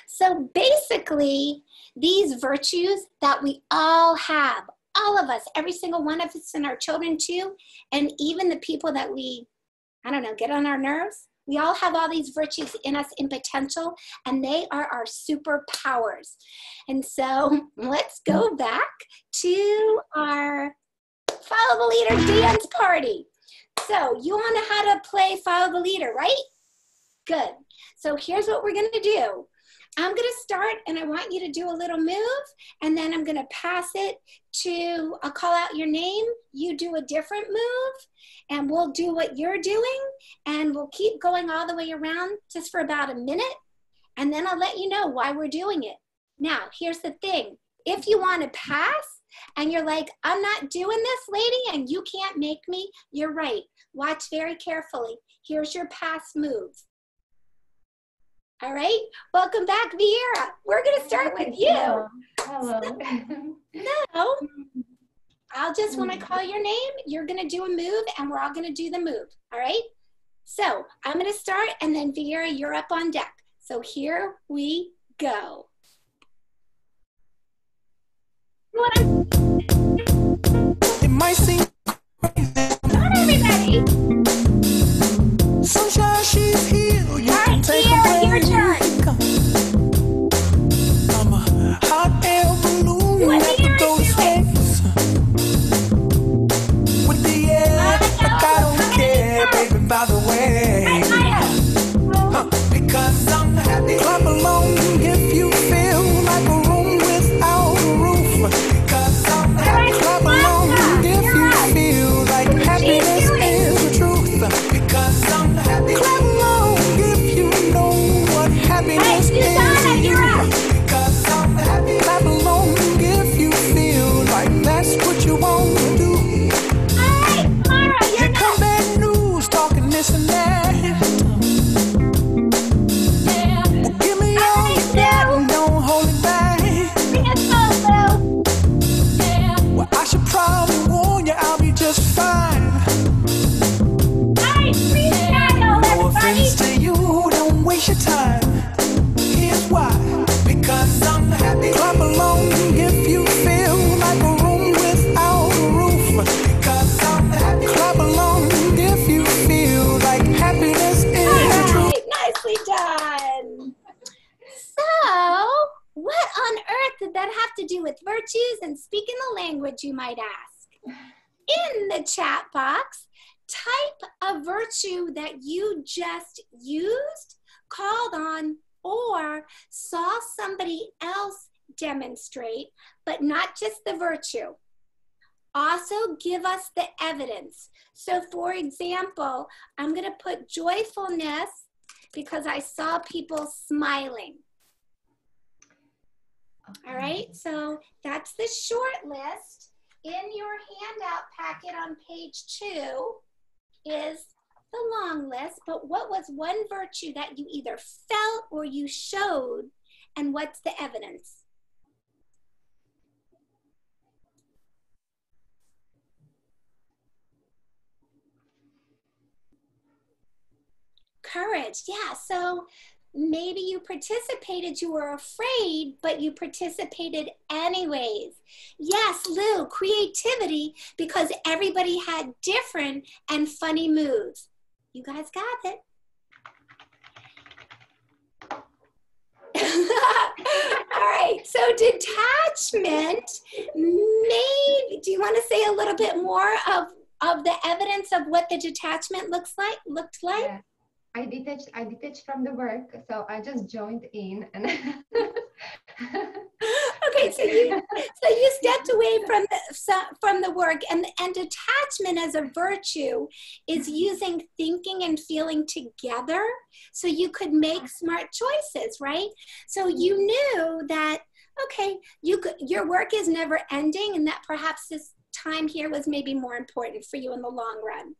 So basically, these virtues that we all have, all of us, every single one of us, and our children too, and even the people that we, I don't know, get on our nerves, we all have all these virtues in us in potential, and they are our superpowers. And so [laughs] let's go back to our Follow the Leader dance party. So you all know how to play Follow the Leader, right? Good. So here's what we're going to do. I'm going to start and I want you to do a little move and then I'm going to pass it to, I'll call out your name. You do a different move and we'll do what you're doing and we'll keep going all the way around just for about a minute and then I'll let you know why we're doing it. Now, here's the thing. If you want to pass and you're like, I'm not doing this, lady, and you can't make me, you're right. Watch very carefully. Here's your pass move. All right, welcome back, Viera. We're going to start with you. Hello. No, I'll just, when I call your name, you're going to do a move and we're all going to do the move. All right, so I'm going to start and then Viera, you're up on deck. So here we go. What? It might seem Not everybody. sunshine, virtues and speaking the language, you might ask? In the chat box, type a virtue that you just used, called on, or saw somebody else demonstrate, but not just the virtue. Also, give us the evidence. So, for example, I'm going to put joyfulness because I saw people smiling. All right, so that's the short list. In your handout packet on page two is the long list, but what was one virtue that you either felt or you showed, and what's the evidence? Courage, yeah. So maybe you participated, you were afraid, but you participated anyways. Yes, Lou, creativity, because everybody had different and funny moves. You guys got it. [laughs] All right, so detachment, maybe, do you want to say a little bit more of, of the evidence of what the detachment looks like, looked like? Yeah. I detached I detached from the work, so I just joined in and [laughs] okay so you so you stepped away from the from the work and and detachment as a virtue is using thinking and feeling together so you could make smart choices right? So you mm-hmm. knew that okay you could your work is never ending and that perhaps this time here was maybe more important for you in the long run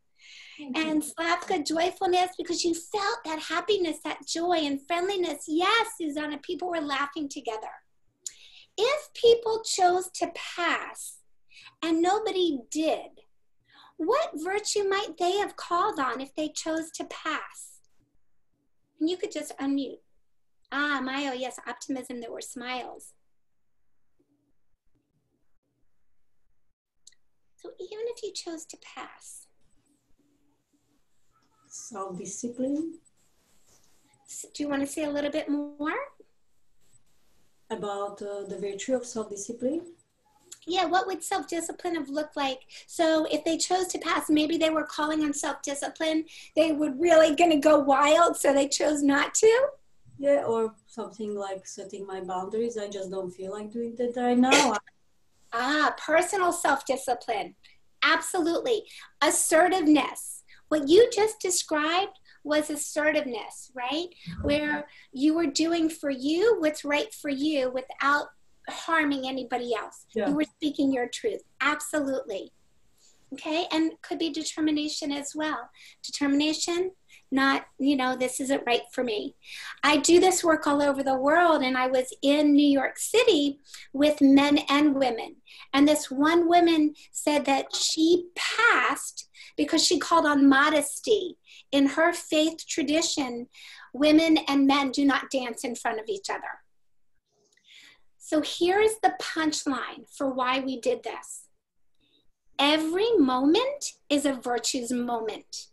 and Slavka joyfulness because you felt that happiness, that joy and friendliness. Yes, Susanna, people were laughing together. If people chose to pass and nobody did, what virtue might they have called on if they chose to pass? And you could just unmute. Ah, Mayo, yes, optimism, there were smiles. So even if you chose to pass, Self-discipline s- do you want to say a little bit more? about uh, the virtue of self-discipline. Yeah, what would self discipline have looked like? So, if they chose to pass, maybe they were calling on self discipline. They were really going to go wild, so they chose not to. Yeah, or something like setting my boundaries. I just don't feel like doing that right now. [coughs] Ah, personal self discipline. Absolutely. Assertiveness. What you just described was assertiveness, right? Where you were doing for you what's right for you without harming anybody else. Yeah. You were speaking your truth. Absolutely. Okay, and could be determination as well. Determination, not, you know, this isn't right for me. I do this work all over the world, and I was in New York City with men and women. And this one woman said that she passed because she called on modesty. In her faith tradition, women and men do not dance in front of each other. So here is the punchline for why we did this. Every moment is a virtue's moment.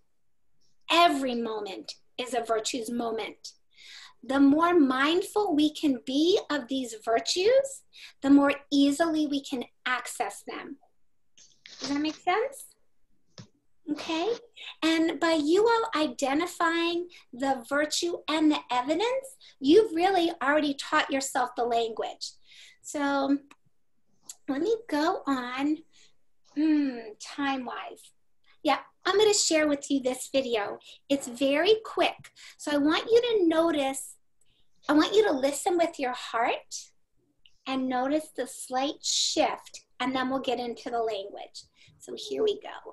Every moment is a virtue's moment. The more mindful we can be of these virtues, the more easily we can access them. Does that make sense? Okay. And by you all identifying the virtue and the evidence, you've really already taught yourself the language. So let me go on hmm, time wise. Yeah, I'm going to share with you this video. It's very quick. So I want you to notice, I want you to listen with your heart and notice the slight shift, and then we'll get into the language. So here we go.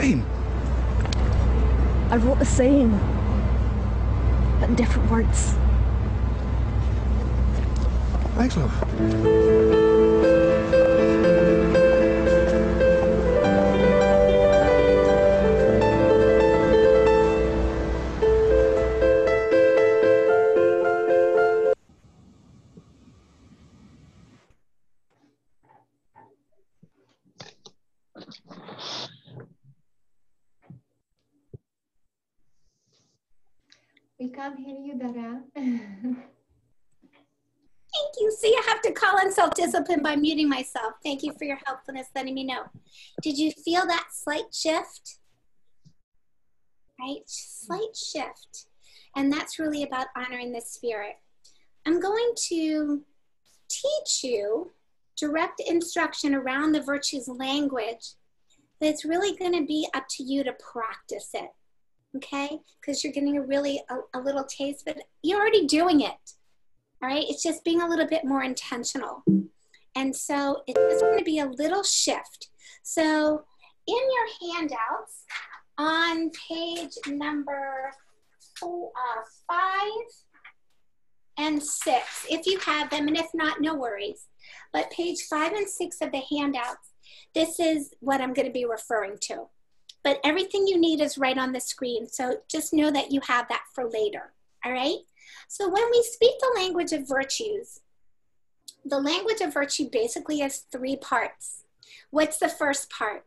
did by muting myself. Thank you for your helpfulness letting me know. Did you feel that slight shift? Right? Slight shift. And that's really about honoring the spirit. I'm going to teach you direct instruction around the virtues language, but it's really going to be up to you to practice it okay? Because you're getting a really a, a, little taste, but you're already doing it. All right, it's just being a little bit more intentional. And so it's going to be a little shift. So in your handouts on page number four, uh, five and six, if you have them, and if not, no worries. But page five and six of the handouts, this is what I'm going to be referring to but everything you need is right on the screen. So just know that you have that for later, all right? So when we speak the language of virtues, the language of virtue basically has three parts. What's the first part?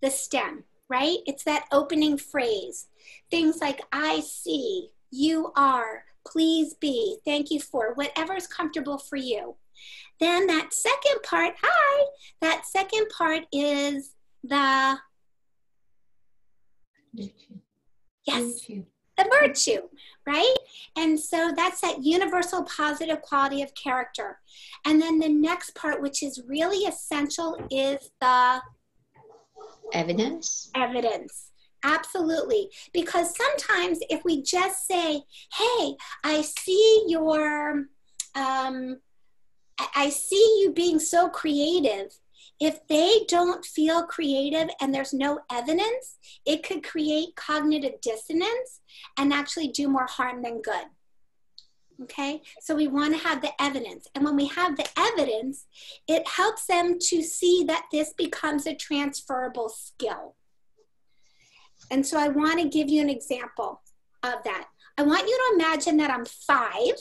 The stem, right? It's that opening phrase. Things like I see, you are, please be, thank you for, whatever is comfortable for you. Then that second part, hi, that second part is the yes. The virtue, right? And so that's that universal positive quality of character. And then the next part, which is really essential, is the Evidence? evidence. Absolutely. Because sometimes if we just say, hey, I see your, um, I- I see you being so creative. If they don't feel creative and there's no evidence, it could create cognitive dissonance and actually do more harm than good. Okay, so we want to have the evidence. And when we have the evidence, it helps them to see that this becomes a transferable skill. And so I want to give you an example of that. I want you to imagine that I'm five,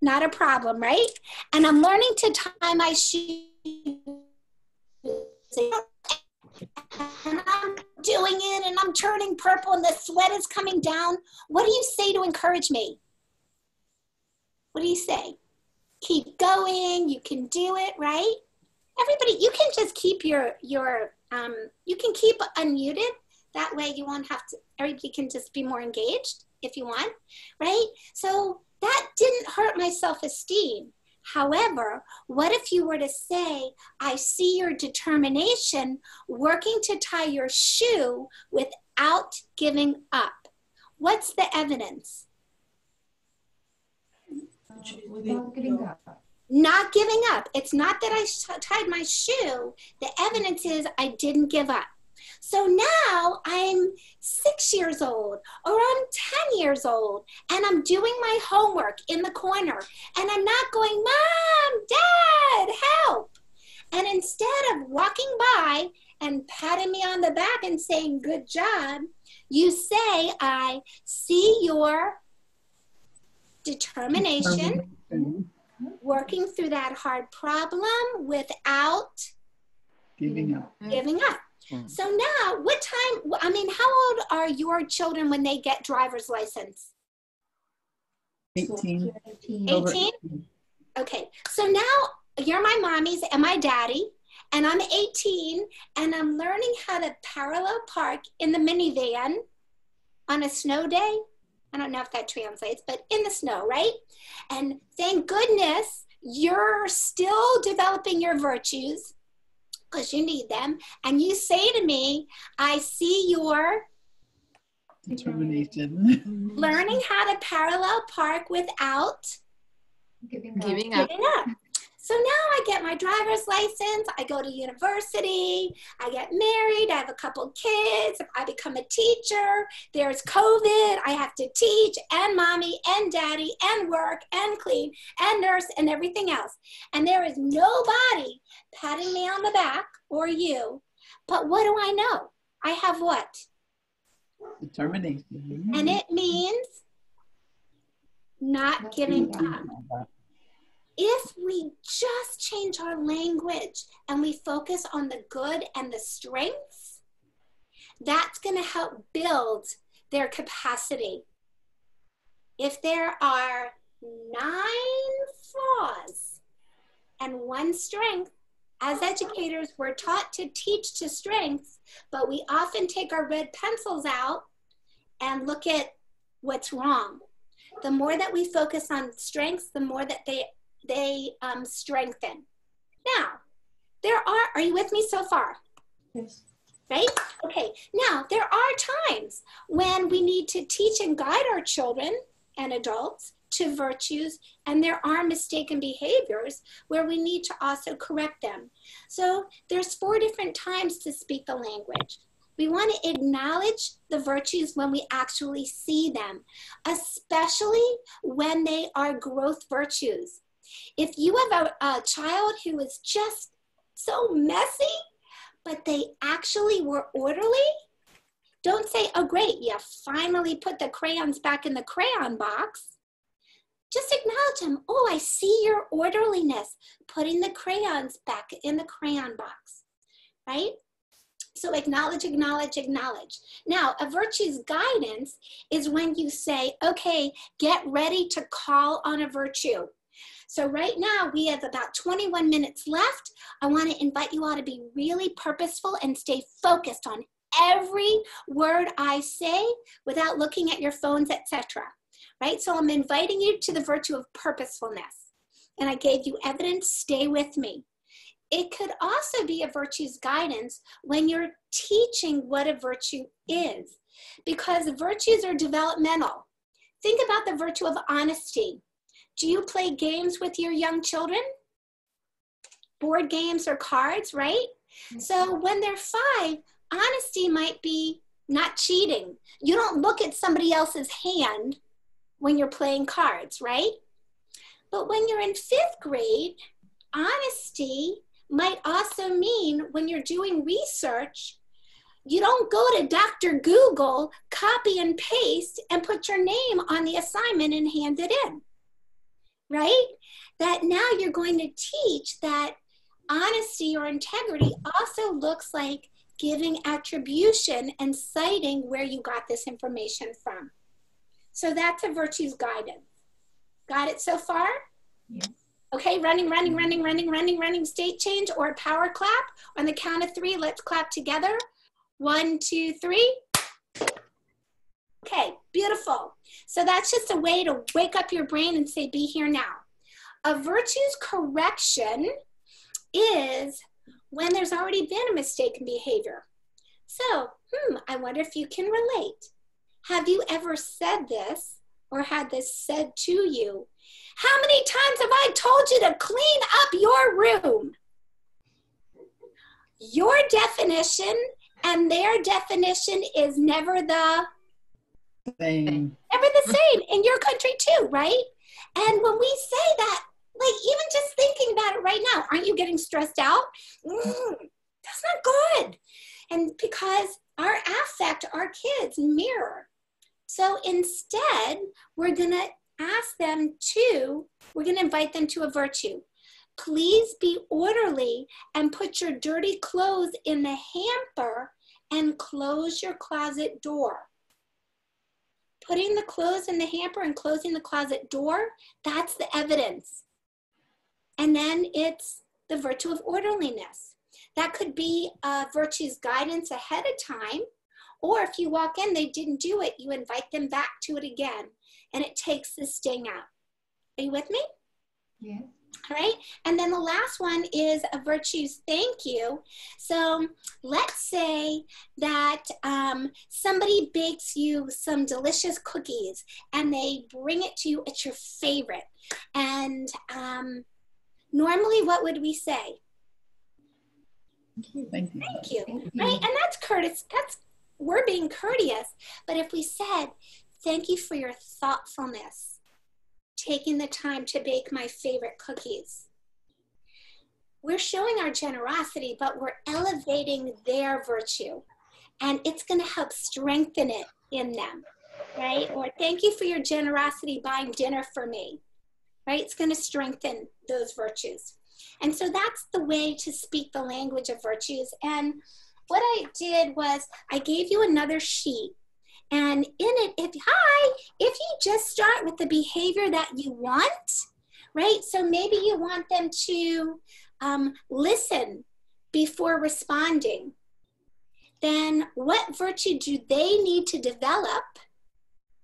not a problem, right? And I'm learning to tie my shoes. And I'm doing it and I'm turning purple and the sweat is coming down. What do you say to encourage me? What do you say? Keep going, you can do it, right? Everybody, you can just keep your, your um, you can keep unmuted. That way you won't have to, everybody can just be more engaged if you want, right? So that didn't hurt my self-esteem. However, what if you were to say, I see your determination working to tie your shoe without giving up? What's the evidence? Without giving up. Not giving up. It's not that I tied my shoe. The evidence is I didn't give up. So now I'm six years old or I'm 10 years old and I'm doing my homework in the corner and I'm not going, Mom, Dad, help. And instead of walking by and patting me on the back and saying, Good job, you say, I see your determination, working through that hard problem without Giving up. giving up. Mm. So now, what time? I mean, how old are your children when they get driver's license? 18. 18? Okay, so now you're my mommy's and my daddy, and I'm 18, and I'm learning how to parallel park in the minivan on a snow day. I don't know if that translates, but in the snow, right? And thank goodness you're still developing your virtues because you need them. And you say to me, I see your Determination. learning how to parallel park without Giving up. Giving up. giving up. So now I get my driver's license, I go to university, I get married, I have a couple kids, I become a teacher, there's COVID, I have to teach, and mommy, and daddy, and work, and clean, and nurse, and everything else. And there is nobody patting me on the back or you. But what do I know? I have what? Determination. And it means not giving up. If we just change our language and we focus on the good and the strengths, that's going to help build their capacity. If there are nine flaws and one strength, as educators, we're taught to teach to strengths, but we often take our red pencils out and look at what's wrong. The more that we focus on strengths, the more that they they um, strengthen. Now, there are. Are you with me so far? Yes. Right? Okay. Now, there are times when we need to teach and guide our children and adults to virtues, and there are mistaken behaviors where we need to also correct them. So, there's four different times to speak the language. We want to acknowledge the virtues when we actually see them, especially when they are growth virtues. If you have a, a child who is just so messy, but they actually were orderly, don't say, oh, great, you finally put the crayons back in the crayon box. Just acknowledge them. Oh, I see your orderliness, putting the crayons back in the crayon box, right? So acknowledge, acknowledge, acknowledge. Now, a virtue's guidance is when you say, okay, get ready to call on a virtue. So right now we have about 21 minutes left. I want to invite you all to be really purposeful and stay focused on every word I say without looking at your phones, etc. Right? So I'm inviting you to the virtue of purposefulness. And I gave you evidence, stay with me. It could also be a virtue's guidance when you're teaching what a virtue is, because virtues are developmental. Think about the virtue of honesty. Do you play games with your young children? Board games or cards, right? Mm-hmm. So when they're five, honesty might be not cheating. You don't look at somebody else's hand when you're playing cards, right? But when you're in fifth grade, honesty might also mean when you're doing research, you don't go to Dr. Google, copy and paste, and put your name on the assignment and hand it in, right? That now you're going to teach that honesty or integrity also looks like giving attribution and citing where you got this information from. So that's a virtues guidance. Got it so far? Yes. Okay, running, running, mm-hmm. running, running, running, running, state change or power clap. On the count of three, let's clap together. One, two, three. Okay, beautiful. So that's just a way to wake up your brain and say, be here now. A virtues correction is when there's already been a mistaken behavior. So, hmm, I wonder if you can relate. Have you ever said this or had this said to you? How many times have I told you to clean up your room? Your definition and their definition is never the Same. never the same in your country too, right? And when we say that, like even just thinking about it right now, aren't you getting stressed out? Mm, that's not good. And because our affect our kids mirror. So instead, we're gonna ask them to, we're gonna invite them to a virtue. Please be orderly and put your dirty clothes in the hamper and close your closet door. Putting the clothes in the hamper and closing the closet door, that's the evidence. And then it's the virtue of orderliness. That could be a virtue's guidance ahead of time, or if you walk in, they didn't do it, you invite them back to it again, and it takes the sting out. Are you with me? Yes. All right. And then the last one is a virtues thank you. So let's say that um, somebody bakes you some delicious cookies and they bring it to you. It's your favorite. And um, normally, what would we say? Thank you. Thank you. Right. And that's courteous. That's we're being courteous. But if we said, thank you for your thoughtfulness, taking the time to bake my favorite cookies. We're showing our generosity, but we're elevating their virtue. And it's going to help strengthen it in them, right? Or thank you for your generosity buying dinner for me, right? It's going to strengthen those virtues. And so that's the way to speak the language of virtues. And what I did was I gave you another sheet and in it, if hi, if you just start with the behavior that you want, right? So maybe you want them to um, listen before responding. Then what virtue do they need to develop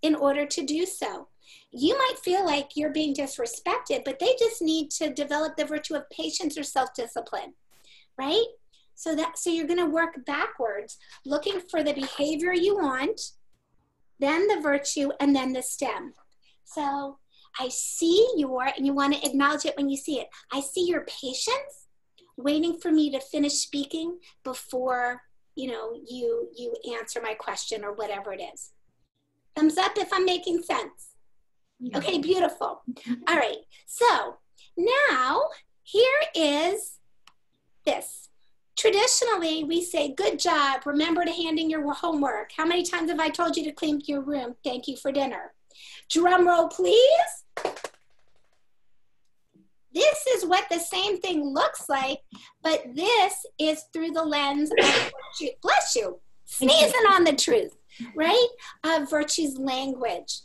in order to do so? You might feel like you're being disrespected, but they just need to develop the virtue of patience or self-discipline, right? So that so you're going to work backwards, looking for the behavior you want, then the virtue, and then the stem. So I see your, and you want to acknowledge it when you see it. I see your patience waiting for me to finish speaking before you know you you answer my question or whatever it is. Thumbs up if I'm making sense. Okay, beautiful. All right, so now here is this. Traditionally, we say, good job, remember to hand in your homework. How many times have I told you to clean your room? Thank you for dinner. Drum roll, please. This is what the same thing looks like, but this is through the lens of virtue. Bless you. Sneezing on the truth, right? Of virtue's language.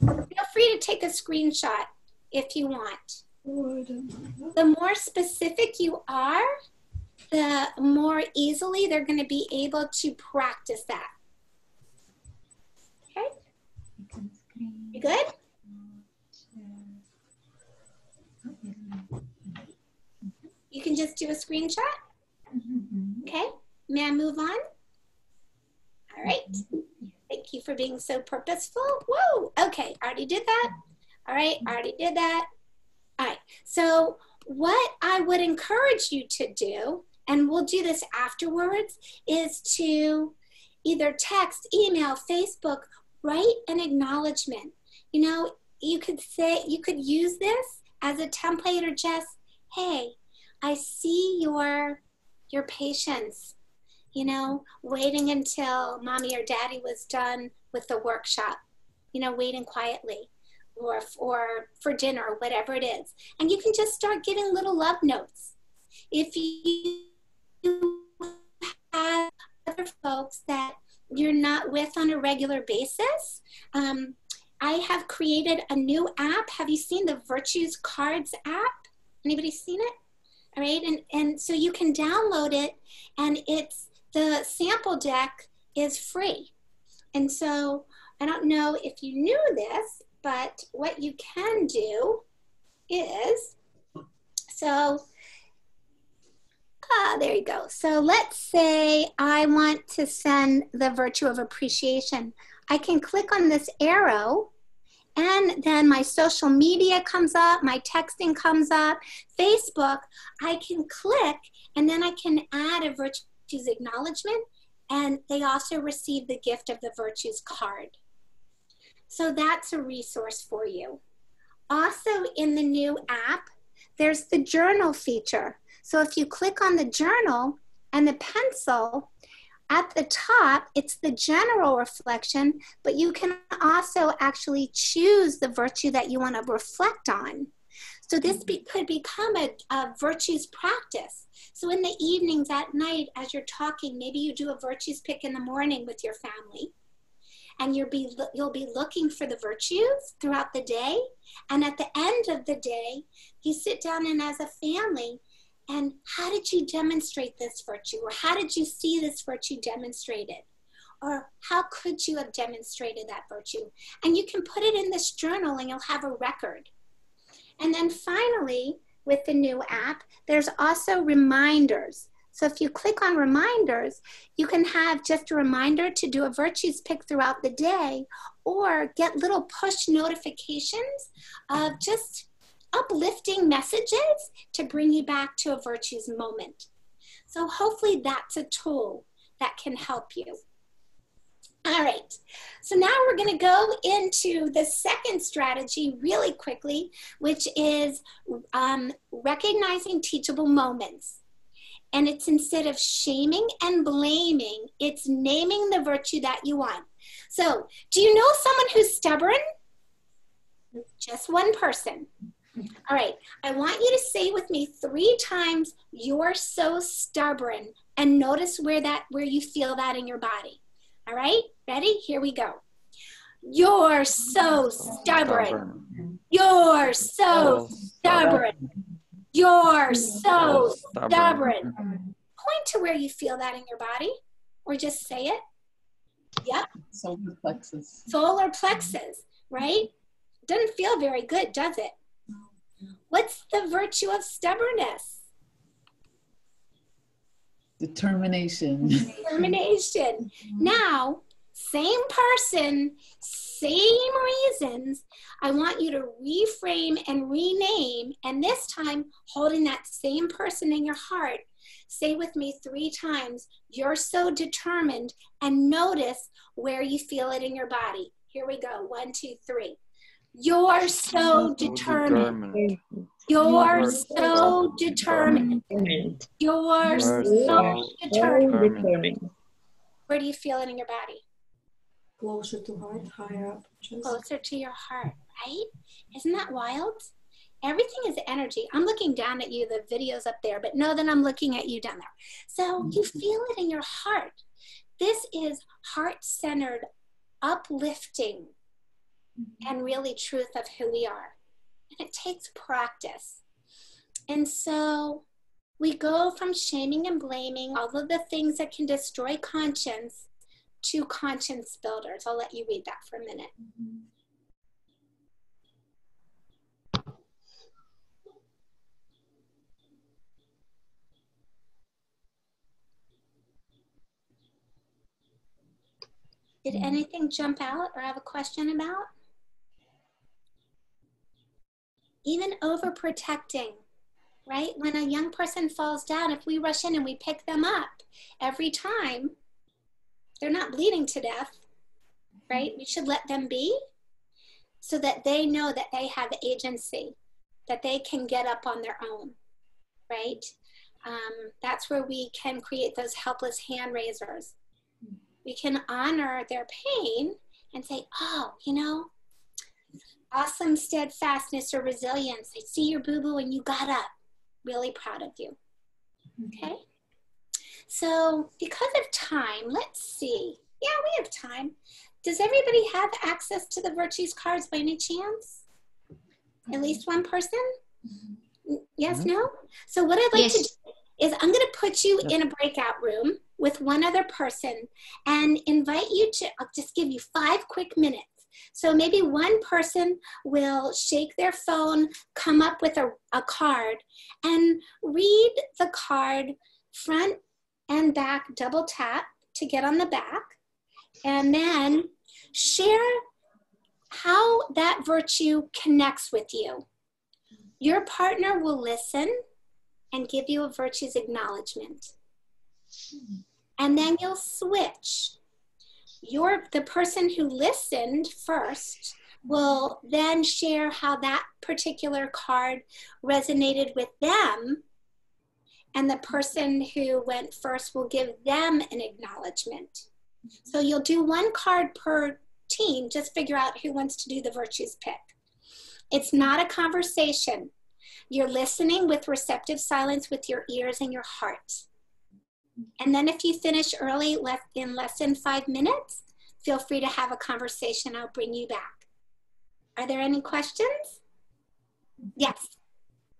Feel free to take a screenshot if you want. The more specific you are, the more easily they're going to be able to practice that. Okay? You good? You can just do a screenshot? Okay, may I move on? All right. Thank you for being so purposeful. Whoa, okay, already did that. All right, already did that. All right, so what I would encourage you to do, and we'll do this afterwards, is to either text, email, Facebook, write an acknowledgement. You know, you could say, you could use this as a template or just, hey, I see your your patience, you know, waiting until mommy or daddy was done with the workshop, you know, waiting quietly or, or for dinner, or whatever it is. And you can just start getting little love notes. If you have other folks that you're not with on a regular basis, um, I have created a new app. Have you seen the Virtues Cards app? Anybody seen it? All right, and, and so you can download it and it's, the sample deck is free. And so I don't know if you knew this, but what you can do is, so, ah, there you go. So let's say I want to send the virtue of appreciation. I can click on this arrow and then my social media comes up, my texting comes up, Facebook, I can click and then I can add a virtues acknowledgement and they also receive the gift of the virtues card. So that's a resource for you. Also in the new app, there's the journal feature. So if you click on the journal and the pencil, at the top, it's the general reflection, but you can also actually choose the virtue that you want to reflect on. So this be, could become a, a, virtues practice. So in the evenings at night, as you're talking, maybe you do a virtues pick in the morning with your family and you'll be you'll be looking for the virtues throughout the day and at the end of the day you sit down and as a family and how did you demonstrate this virtue? Or how did you see this virtue demonstrated? Or how could you have demonstrated that virtue? And you can put it in this journal and you'll have a record. And then finally with the new app there's also reminders. So if you click on reminders, you can have just a reminder to do a virtues pick throughout the day or get little push notifications of just uplifting messages to bring you back to a virtues moment. So hopefully that's a tool that can help you. All right, so now we're going to go into the second strategy really quickly, which is um, recognizing teachable moments. And it's instead of shaming and blaming, it's naming the virtue that you want. So, do you know someone who's stubborn? Just one person. All right, I want you to say with me three times, you're so stubborn, and notice where that where you feel that in your body. All right, ready? Here we go. You're so stubborn. You're so stubborn. You're so stubborn. Point to where you feel that in your body, or just say it. Yep. Solar plexus. Solar plexus, right? Doesn't feel very good, does it? What's the virtue of stubbornness? Determination. Determination. [laughs] Mm-hmm. Now, same person, same reasons, I want you to reframe and rename, and this time holding that same person in your heart. Say with me three times, you're so determined, and notice where you feel it in your body. Here we go. One, two, three. You're so determined. You're so determined. You're so determined. Where do you feel it in your body? closer to heart, higher up. Just. Closer to your heart, right? Isn't that wild? Everything is energy. I'm looking down at you, the video's up there, but know that I'm looking at you down there. So mm-hmm. you feel it in your heart. This is heart centered, uplifting, mm-hmm. and really truth of who we are. And it takes practice. And so we go from shaming and blaming, all of the things that can destroy conscience, to conscience builders. I'll let you read that for a minute. Did anything jump out or have a question about? Even overprotecting, right? When a young person falls down, if we rush in and we pick them up every time, they're not bleeding to death, right? We should let them be so that they know that they have agency that they can get up on their own, right? Um, that's where we can create those helpless hand raisers. We can honor their pain and say, oh, you know, awesome steadfastness or resilience. I see your boo boo and you got up. Really proud of you. Mm-hmm. Okay? So, because of time, let's see. Yeah, we have time. Does everybody have access to the Virtues cards by any chance? At mm-hmm. least one person? Mm-hmm. Yes, no? So, what I'd like Yes. to do is I'm going to put you in a breakout room with one other person and invite you to, I'll just give you five quick minutes. So maybe one person will shake their phone, come up with a, a card, and read the card front and back, double tap to get on the back, and then share how that virtue connects with you. Your partner will listen and give you a virtue's acknowledgement. And then you'll switch. Your the person who listened first will then share how that particular card resonated with them. And the person who went first will give them an acknowledgement. So you'll do one card per team, just figure out who wants to do the virtues pick. It's not a conversation. You're listening with receptive silence with your ears and your heart. And then if you finish early, less in less than five minutes, feel free to have a conversation. I'll bring you back. Are there any questions? Yes.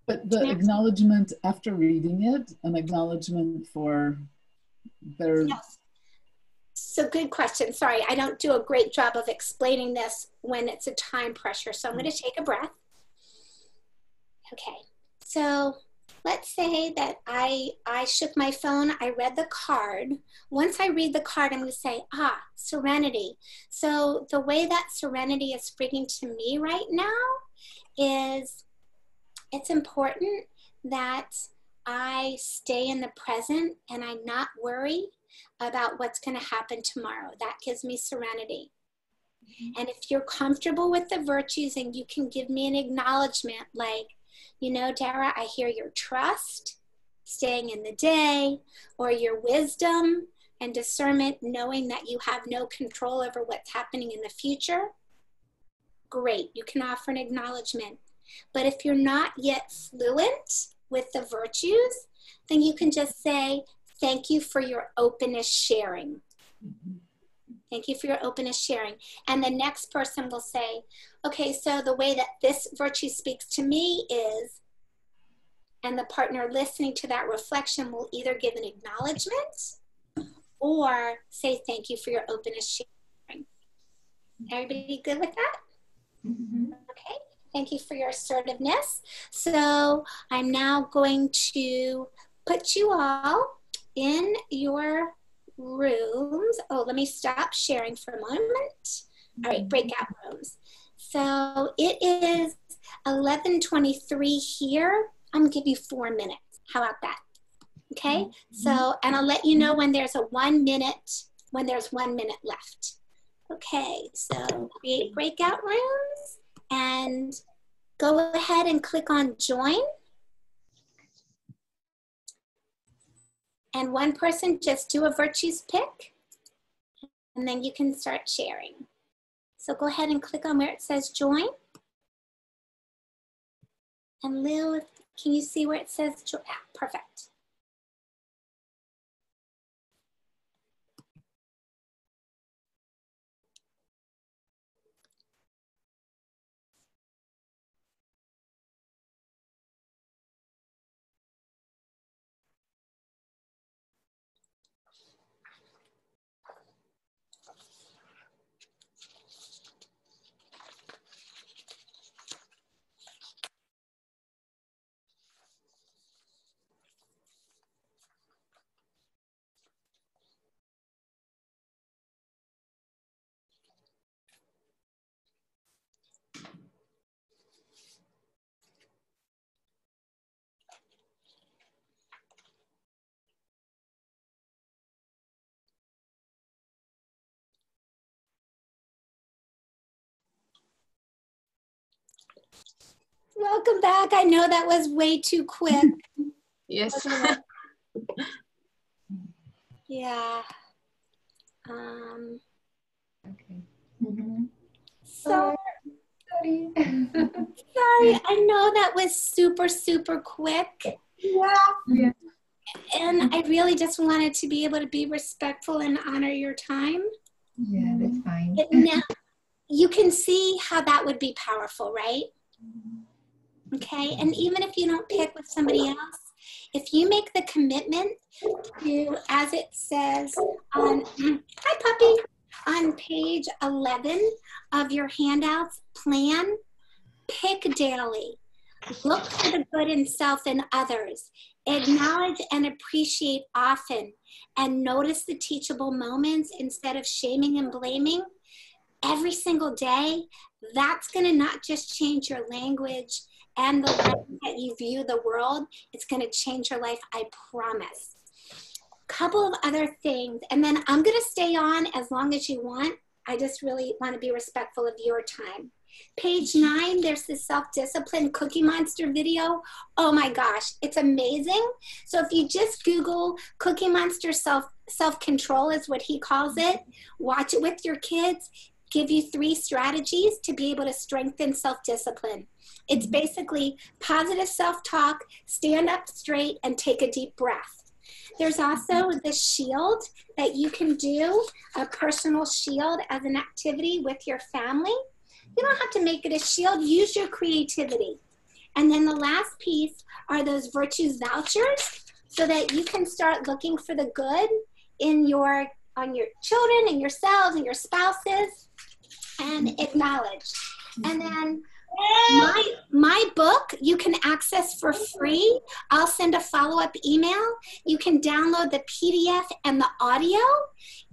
But the acknowledgement after reading it, an acknowledgement for their Yes. So good question. Sorry, I don't do a great job of explaining this when it's a time pressure. So I'm going to take a breath. Okay. So let's say that I I shook my phone, I read the card. Once I read the card, I'm going to say, "Ah, serenity." So the way that serenity is speaking to me right now is it's important that I stay in the present and I not worry about what's going to happen tomorrow. That gives me serenity. And if you're comfortable with the virtues and you can give me an acknowledgement like, you know, Dara, I hear your trust, staying in the day, or your wisdom and discernment, knowing that you have no control over what's happening in the future, great. You can offer an acknowledgement. But if you're not yet fluent with the virtues, then you can just say, Thank you for your openness sharing. Mm-hmm. Thank you for your openness sharing. And the next person will say, Okay, so the way that this virtue speaks to me is, and the partner listening to that reflection will either give an acknowledgement or say, Thank you for your openness sharing. Everybody good with that? Mm-hmm. Okay, thank you for your assertiveness. So I'm now going to put you all in your rooms. Oh, let me stop sharing for a moment. All right, mm-hmm. breakout rooms. So it is 11:23 here. I'm gonna give you four minutes. How about that? Okay. Mm-hmm. So, and I'll let you know when there's a one minute when there's one minute left. Okay. So create breakout rooms and go ahead and click on join. And one person just do a virtues pick and then you can start sharing. So go ahead and click on where it says join. And Lil, can you see where it says join? Ah, perfect. Welcome back. I know that was way too quick. [laughs] Yes. yeah. Um, Okay. so [laughs] Sorry. sorry. I know that was super, super quick. yeah. Yeah. And I really just wanted to be able to be respectful and honor your time. Yeah, that's fine. Now you can see how that would be powerful, right? Okay. And even if you don't pick with somebody else, if you make the commitment to, as it says on, [clears throat] hi puppy, on page 11 of your handouts, plan, pick daily. Look for the good in self and others. Acknowledge and appreciate often and notice the teachable moments instead of shaming and blaming every single day. That's going to not just change your language and the way that you view the world, it's going to change your life, I promise. A couple of other things, and then I'm going to stay on as long as you want. I just really want to be respectful of your time. Page nine, there's this self-discipline Cookie Monster video. Oh my gosh, it's amazing. So if you just Google Cookie Monster self self-control is what he calls it, watch it with your kids, give you three strategies to be able to strengthen self-discipline. It's basically positive self-talk, stand up straight and take a deep breath. There's also the shield that you can do, a personal shield as an activity with your family. You don't have to make it a shield, use your creativity. And then the last piece are those virtues vouchers so that you can start looking for the good in your on your children and yourselves and your spouses and acknowledge. And then my my book you can access for free. I'll send a follow-up email. You can download the PDF and the audio.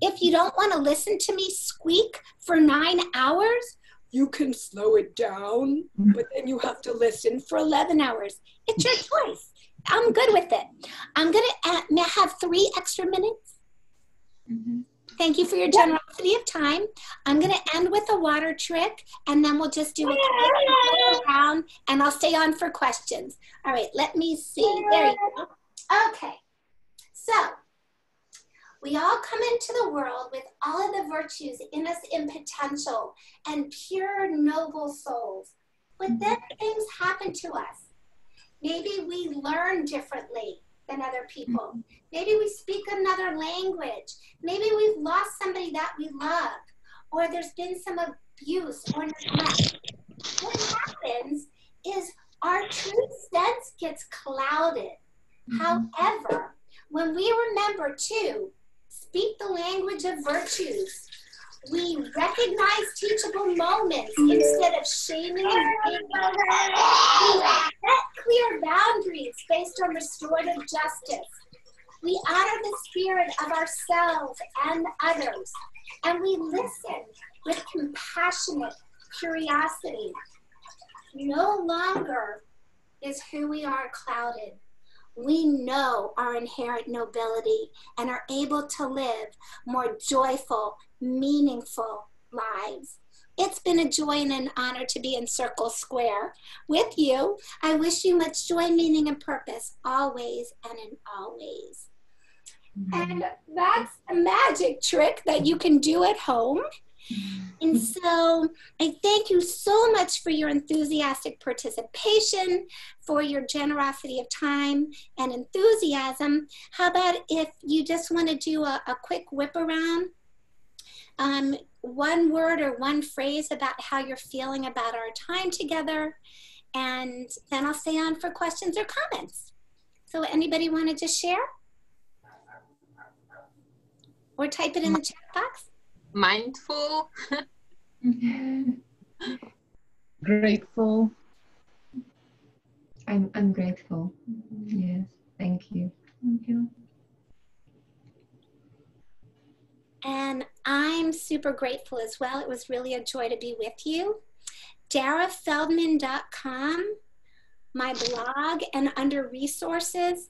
If you don't want to listen to me squeak for 9 hours, you can slow it down, mm-hmm. but then you have to listen for 11 hours. It's your choice. I'm good with it. I'm going uh, to have 3 extra minutes. Mm-hmm. Thank you for your generosity of time. I'm going to end with a water trick and then we'll just do a round and I'll stay on for questions. All right, let me see. There you go. Okay. So, we all come into the world with all of the virtues in us in potential and pure, noble souls. But then things happen to us. Maybe we learn differently than other people. Maybe we speak another language. Maybe we've lost somebody that we love, or there's been some abuse or neglect. What happens is our true sense gets clouded. Mm-hmm. However, when we remember to speak the language of virtues, we recognize teachable moments instead of shaming and blaming. We set clear boundaries based on restorative justice. We honor the spirit of ourselves and others, and we listen with compassionate curiosity. No longer is who we are clouded. We know our inherent nobility and are able to live more joyful, meaningful lives. It's been a joy and an honor to be in Circle Square with you. I wish you much joy, meaning, and purpose always and in all ways. And that's a magic trick that you can do at home. And mm-hmm. so I thank you so much for your enthusiastic participation, for your generosity of time and enthusiasm. How about if you just want to do a, a quick whip around? Um, one word or one phrase about how you're feeling about our time together, and then I'll stay on for questions or comments. So anybody want to just share? Or type it in the chat box? Mindful. [laughs] Grateful. I'm I'm grateful. Yes, thank you. Thank you. And I'm super grateful as well. It was really a joy to be with you. DaraFeldman.com, my blog, and under resources,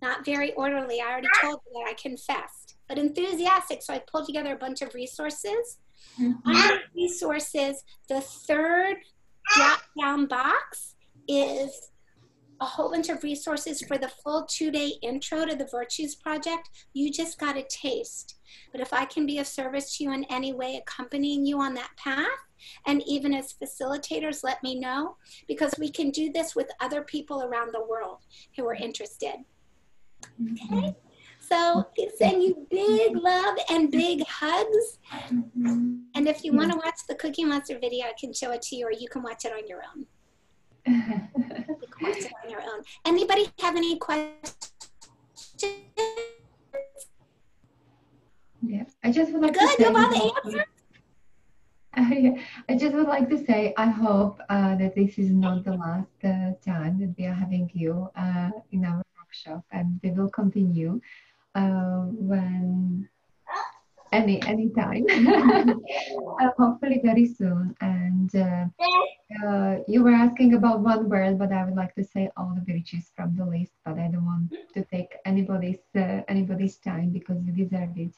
not very orderly. I already told you that I confessed, but enthusiastic. So I pulled together a bunch of resources. Mm-hmm. Under resources, the third drop down box is a whole bunch of resources for the full two day intro to the Virtues Project. You just got a taste. But if I can be of service to you in any way, accompanying you on that path, and even as facilitators, let me know because we can do this with other people around the world who are interested. Okay? So send you big love and big hugs. Mm-hmm. And if you want to watch the Cookie Monster video, I can show it to you or you can watch it on your own. You can watch it [laughs] on your own. Anybody have any questions? Yeah, I just would like Good, to you have say, the answers? [laughs] I, I just would like to say I hope uh, that this is not the last uh, time that we are having you uh, in our workshop, and we will continue uh, when any any time, [laughs] uh, hopefully very soon. And uh, uh, you were asking about one word, but I would like to say all the virtues from the list, but I don't want to take anybody's uh, anybody's time because you deserve it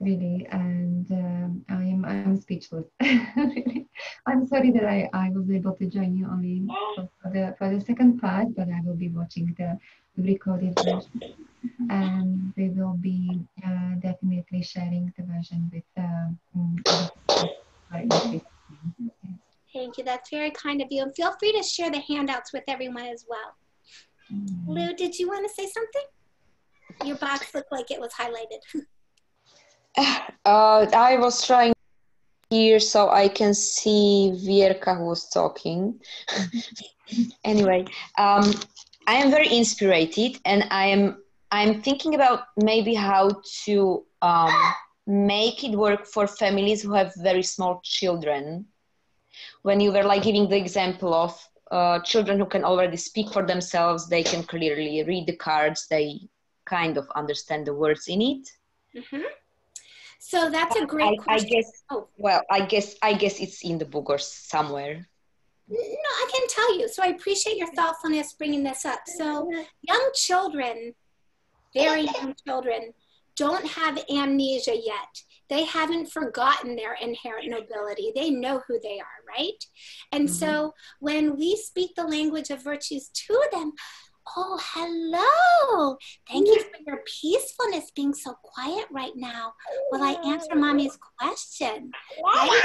really and um, I'm I'm speechless [laughs] really. I'm sorry that I, I was able to join you only for, the for the second part but I will be watching the, the recorded version and we will be uh, definitely sharing the version with um, Thank you. That's very kind of you. And feel free to share the handouts with everyone as well. Lou, did you want to say something? Your box looked like it was highlighted. [laughs] Uh, I was trying here so I can see Vierka who was talking. [laughs] anyway, um, I am very inspired and I am I'm thinking about maybe how to um, make it work for families who have very small children. When you were like giving the example of uh, children who can already speak for themselves, they can clearly read the cards, they kind of understand the words in it. Mm-hmm. So that's a great I, question. I guess. Oh. Well, I guess I guess it's in the book or somewhere. No, I can tell you. So I appreciate your thoughtfulness bringing this up. So young children, very young children, don't have amnesia yet. They haven't forgotten their inherent nobility. They know who they are, right? And Mm-hmm. so when we speak the language of virtues to them, oh, hello. Thank you for your peacefulness being so quiet right now while I answer mommy's question. Right?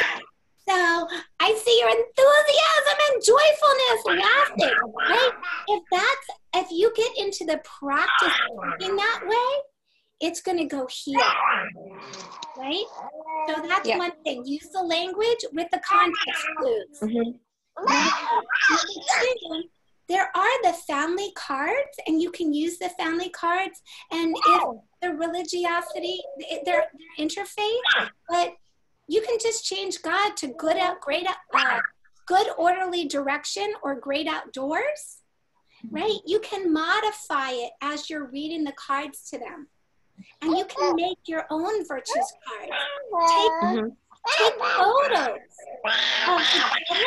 So I see your enthusiasm and joyfulness, laughing, right? If that's if you get into the practice in that way, it's gonna go here, right? So that's Yeah. one thing. Use the language with the context clues. Two, there are the family cards, and you can use the family cards. And if the religiosity, they're, they're interfaith, but you can just change God to good out, great out, uh, good orderly direction or great outdoors, right? You can modify it as you're reading the cards to them, and you can make your own virtues cards. Take take photos of the.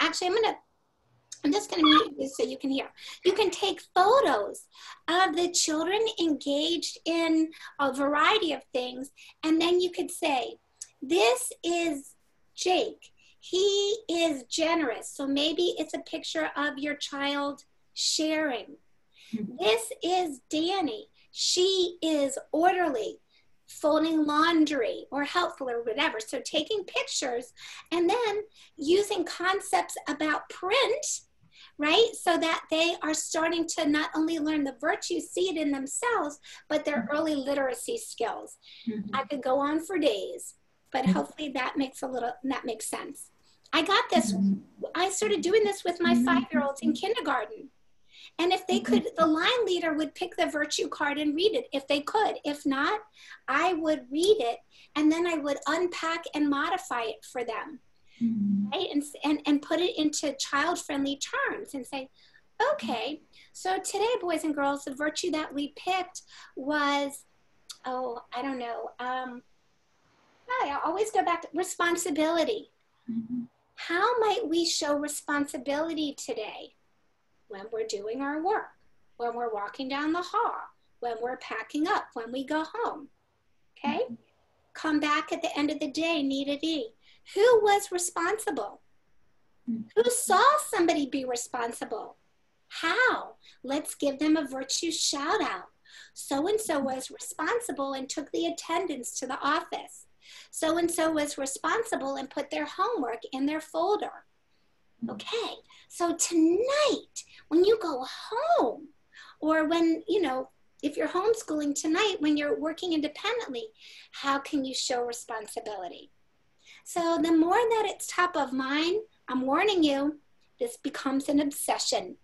Actually, I'm gonna. I'm just going to mute you so you can hear. You can take photos of the children engaged in a variety of things, and then you could say, This is Jake. He is generous. So maybe it's a picture of your child sharing. Hmm. This is Danny. She is orderly, folding laundry or helpful or whatever. So taking pictures and then using concepts about print right? So that they are starting to not only learn the virtues, see it in themselves, but their hmm. early literacy skills. Hmm. I could go on for days, but mm. hopefully that makes a little that makes sense. I got this. Mm-hmm. I started doing this with my mm-hmm. five-year-olds in kindergarten. And if they could, mm-hmm. the line leader would pick the virtue card and read it if they could. If not, I would read it and then I would unpack and modify it for them right and, and and put it into child friendly terms and say okay so today boys and girls the virtue that we picked was oh i don't know um i always go back to responsibility mm-hmm. how might we show responsibility today when we're doing our work when we're walking down the hall when we're packing up when we go home okay mm-hmm. come back at the end of the day need a d who was responsible? Mm-hmm. Who saw somebody be responsible? How? Let's give them a virtue shout out. So and so was responsible and took the attendance to the office. So and so was responsible and put their homework in their folder. Hmm. Okay, so tonight, when you go home, or when, you know, if you're homeschooling tonight, when you're working independently, how can you show responsibility? So the more that it's top of mind, I'm warning you, this becomes an obsession.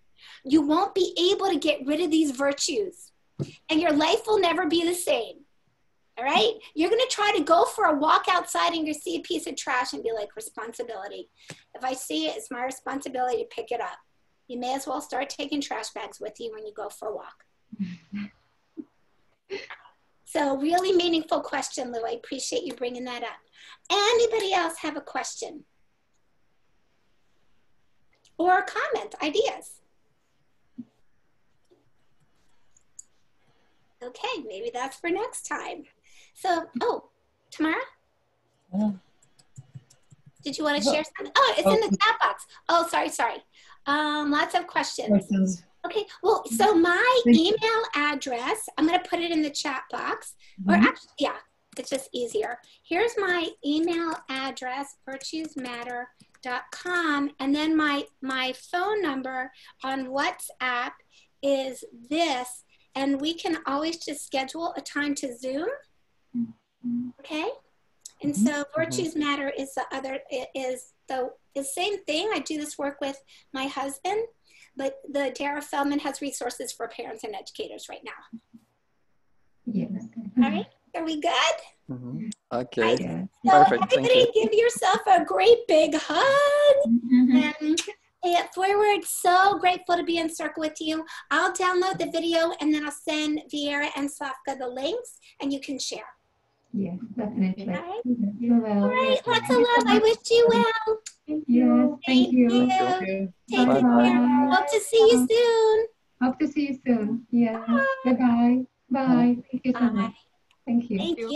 You won't be able to get rid of these virtues, and your life will never be the same. All right? You're going to try to go for a walk outside and you see a piece of trash and be like, responsibility. If I see it, it's my responsibility to pick it up. You may as well start taking trash bags with you when you go for a walk. [laughs] so, really meaningful question, Lou. I appreciate you bringing that up. Anybody else have a question? Or a comment, ideas? Okay, maybe that's for next time. So, oh, Tamara? Yeah. Did you want to share something? Oh, it's in the chat box. Oh, sorry, sorry. Um, lots of questions. Questions. Okay, well, so my email address, I'm going to put it in the chat box. Or Mhm. actually, yeah, it's just easier. Here's my email address, virtuesmatter.com. And then my, my phone number on WhatsApp is this. And we can always just schedule a time to Zoom. Okay? And so Virtues Matter is the other is the the same thing. I do this work with my husband, but the Dara Feldman has resources for parents and educators right now. Yes. All right, are we good? Mhm. Okay. Yes. So Perfect. Thank everybody you. give yourself a great big hug. Mhm. And if we so grateful to be in circle with you, I'll download the video and then I'll send Viera and Safka the links and you can share. Yes, definitely. All right. You will. All right, lots of love. I wish you well. Yes, thank you. you. Thank you. Take Bye-bye. care. Hope to see you soon. Hope to see you soon. Yeah. Bye-bye. Bye. Thank you so much. Thank you. Thank you.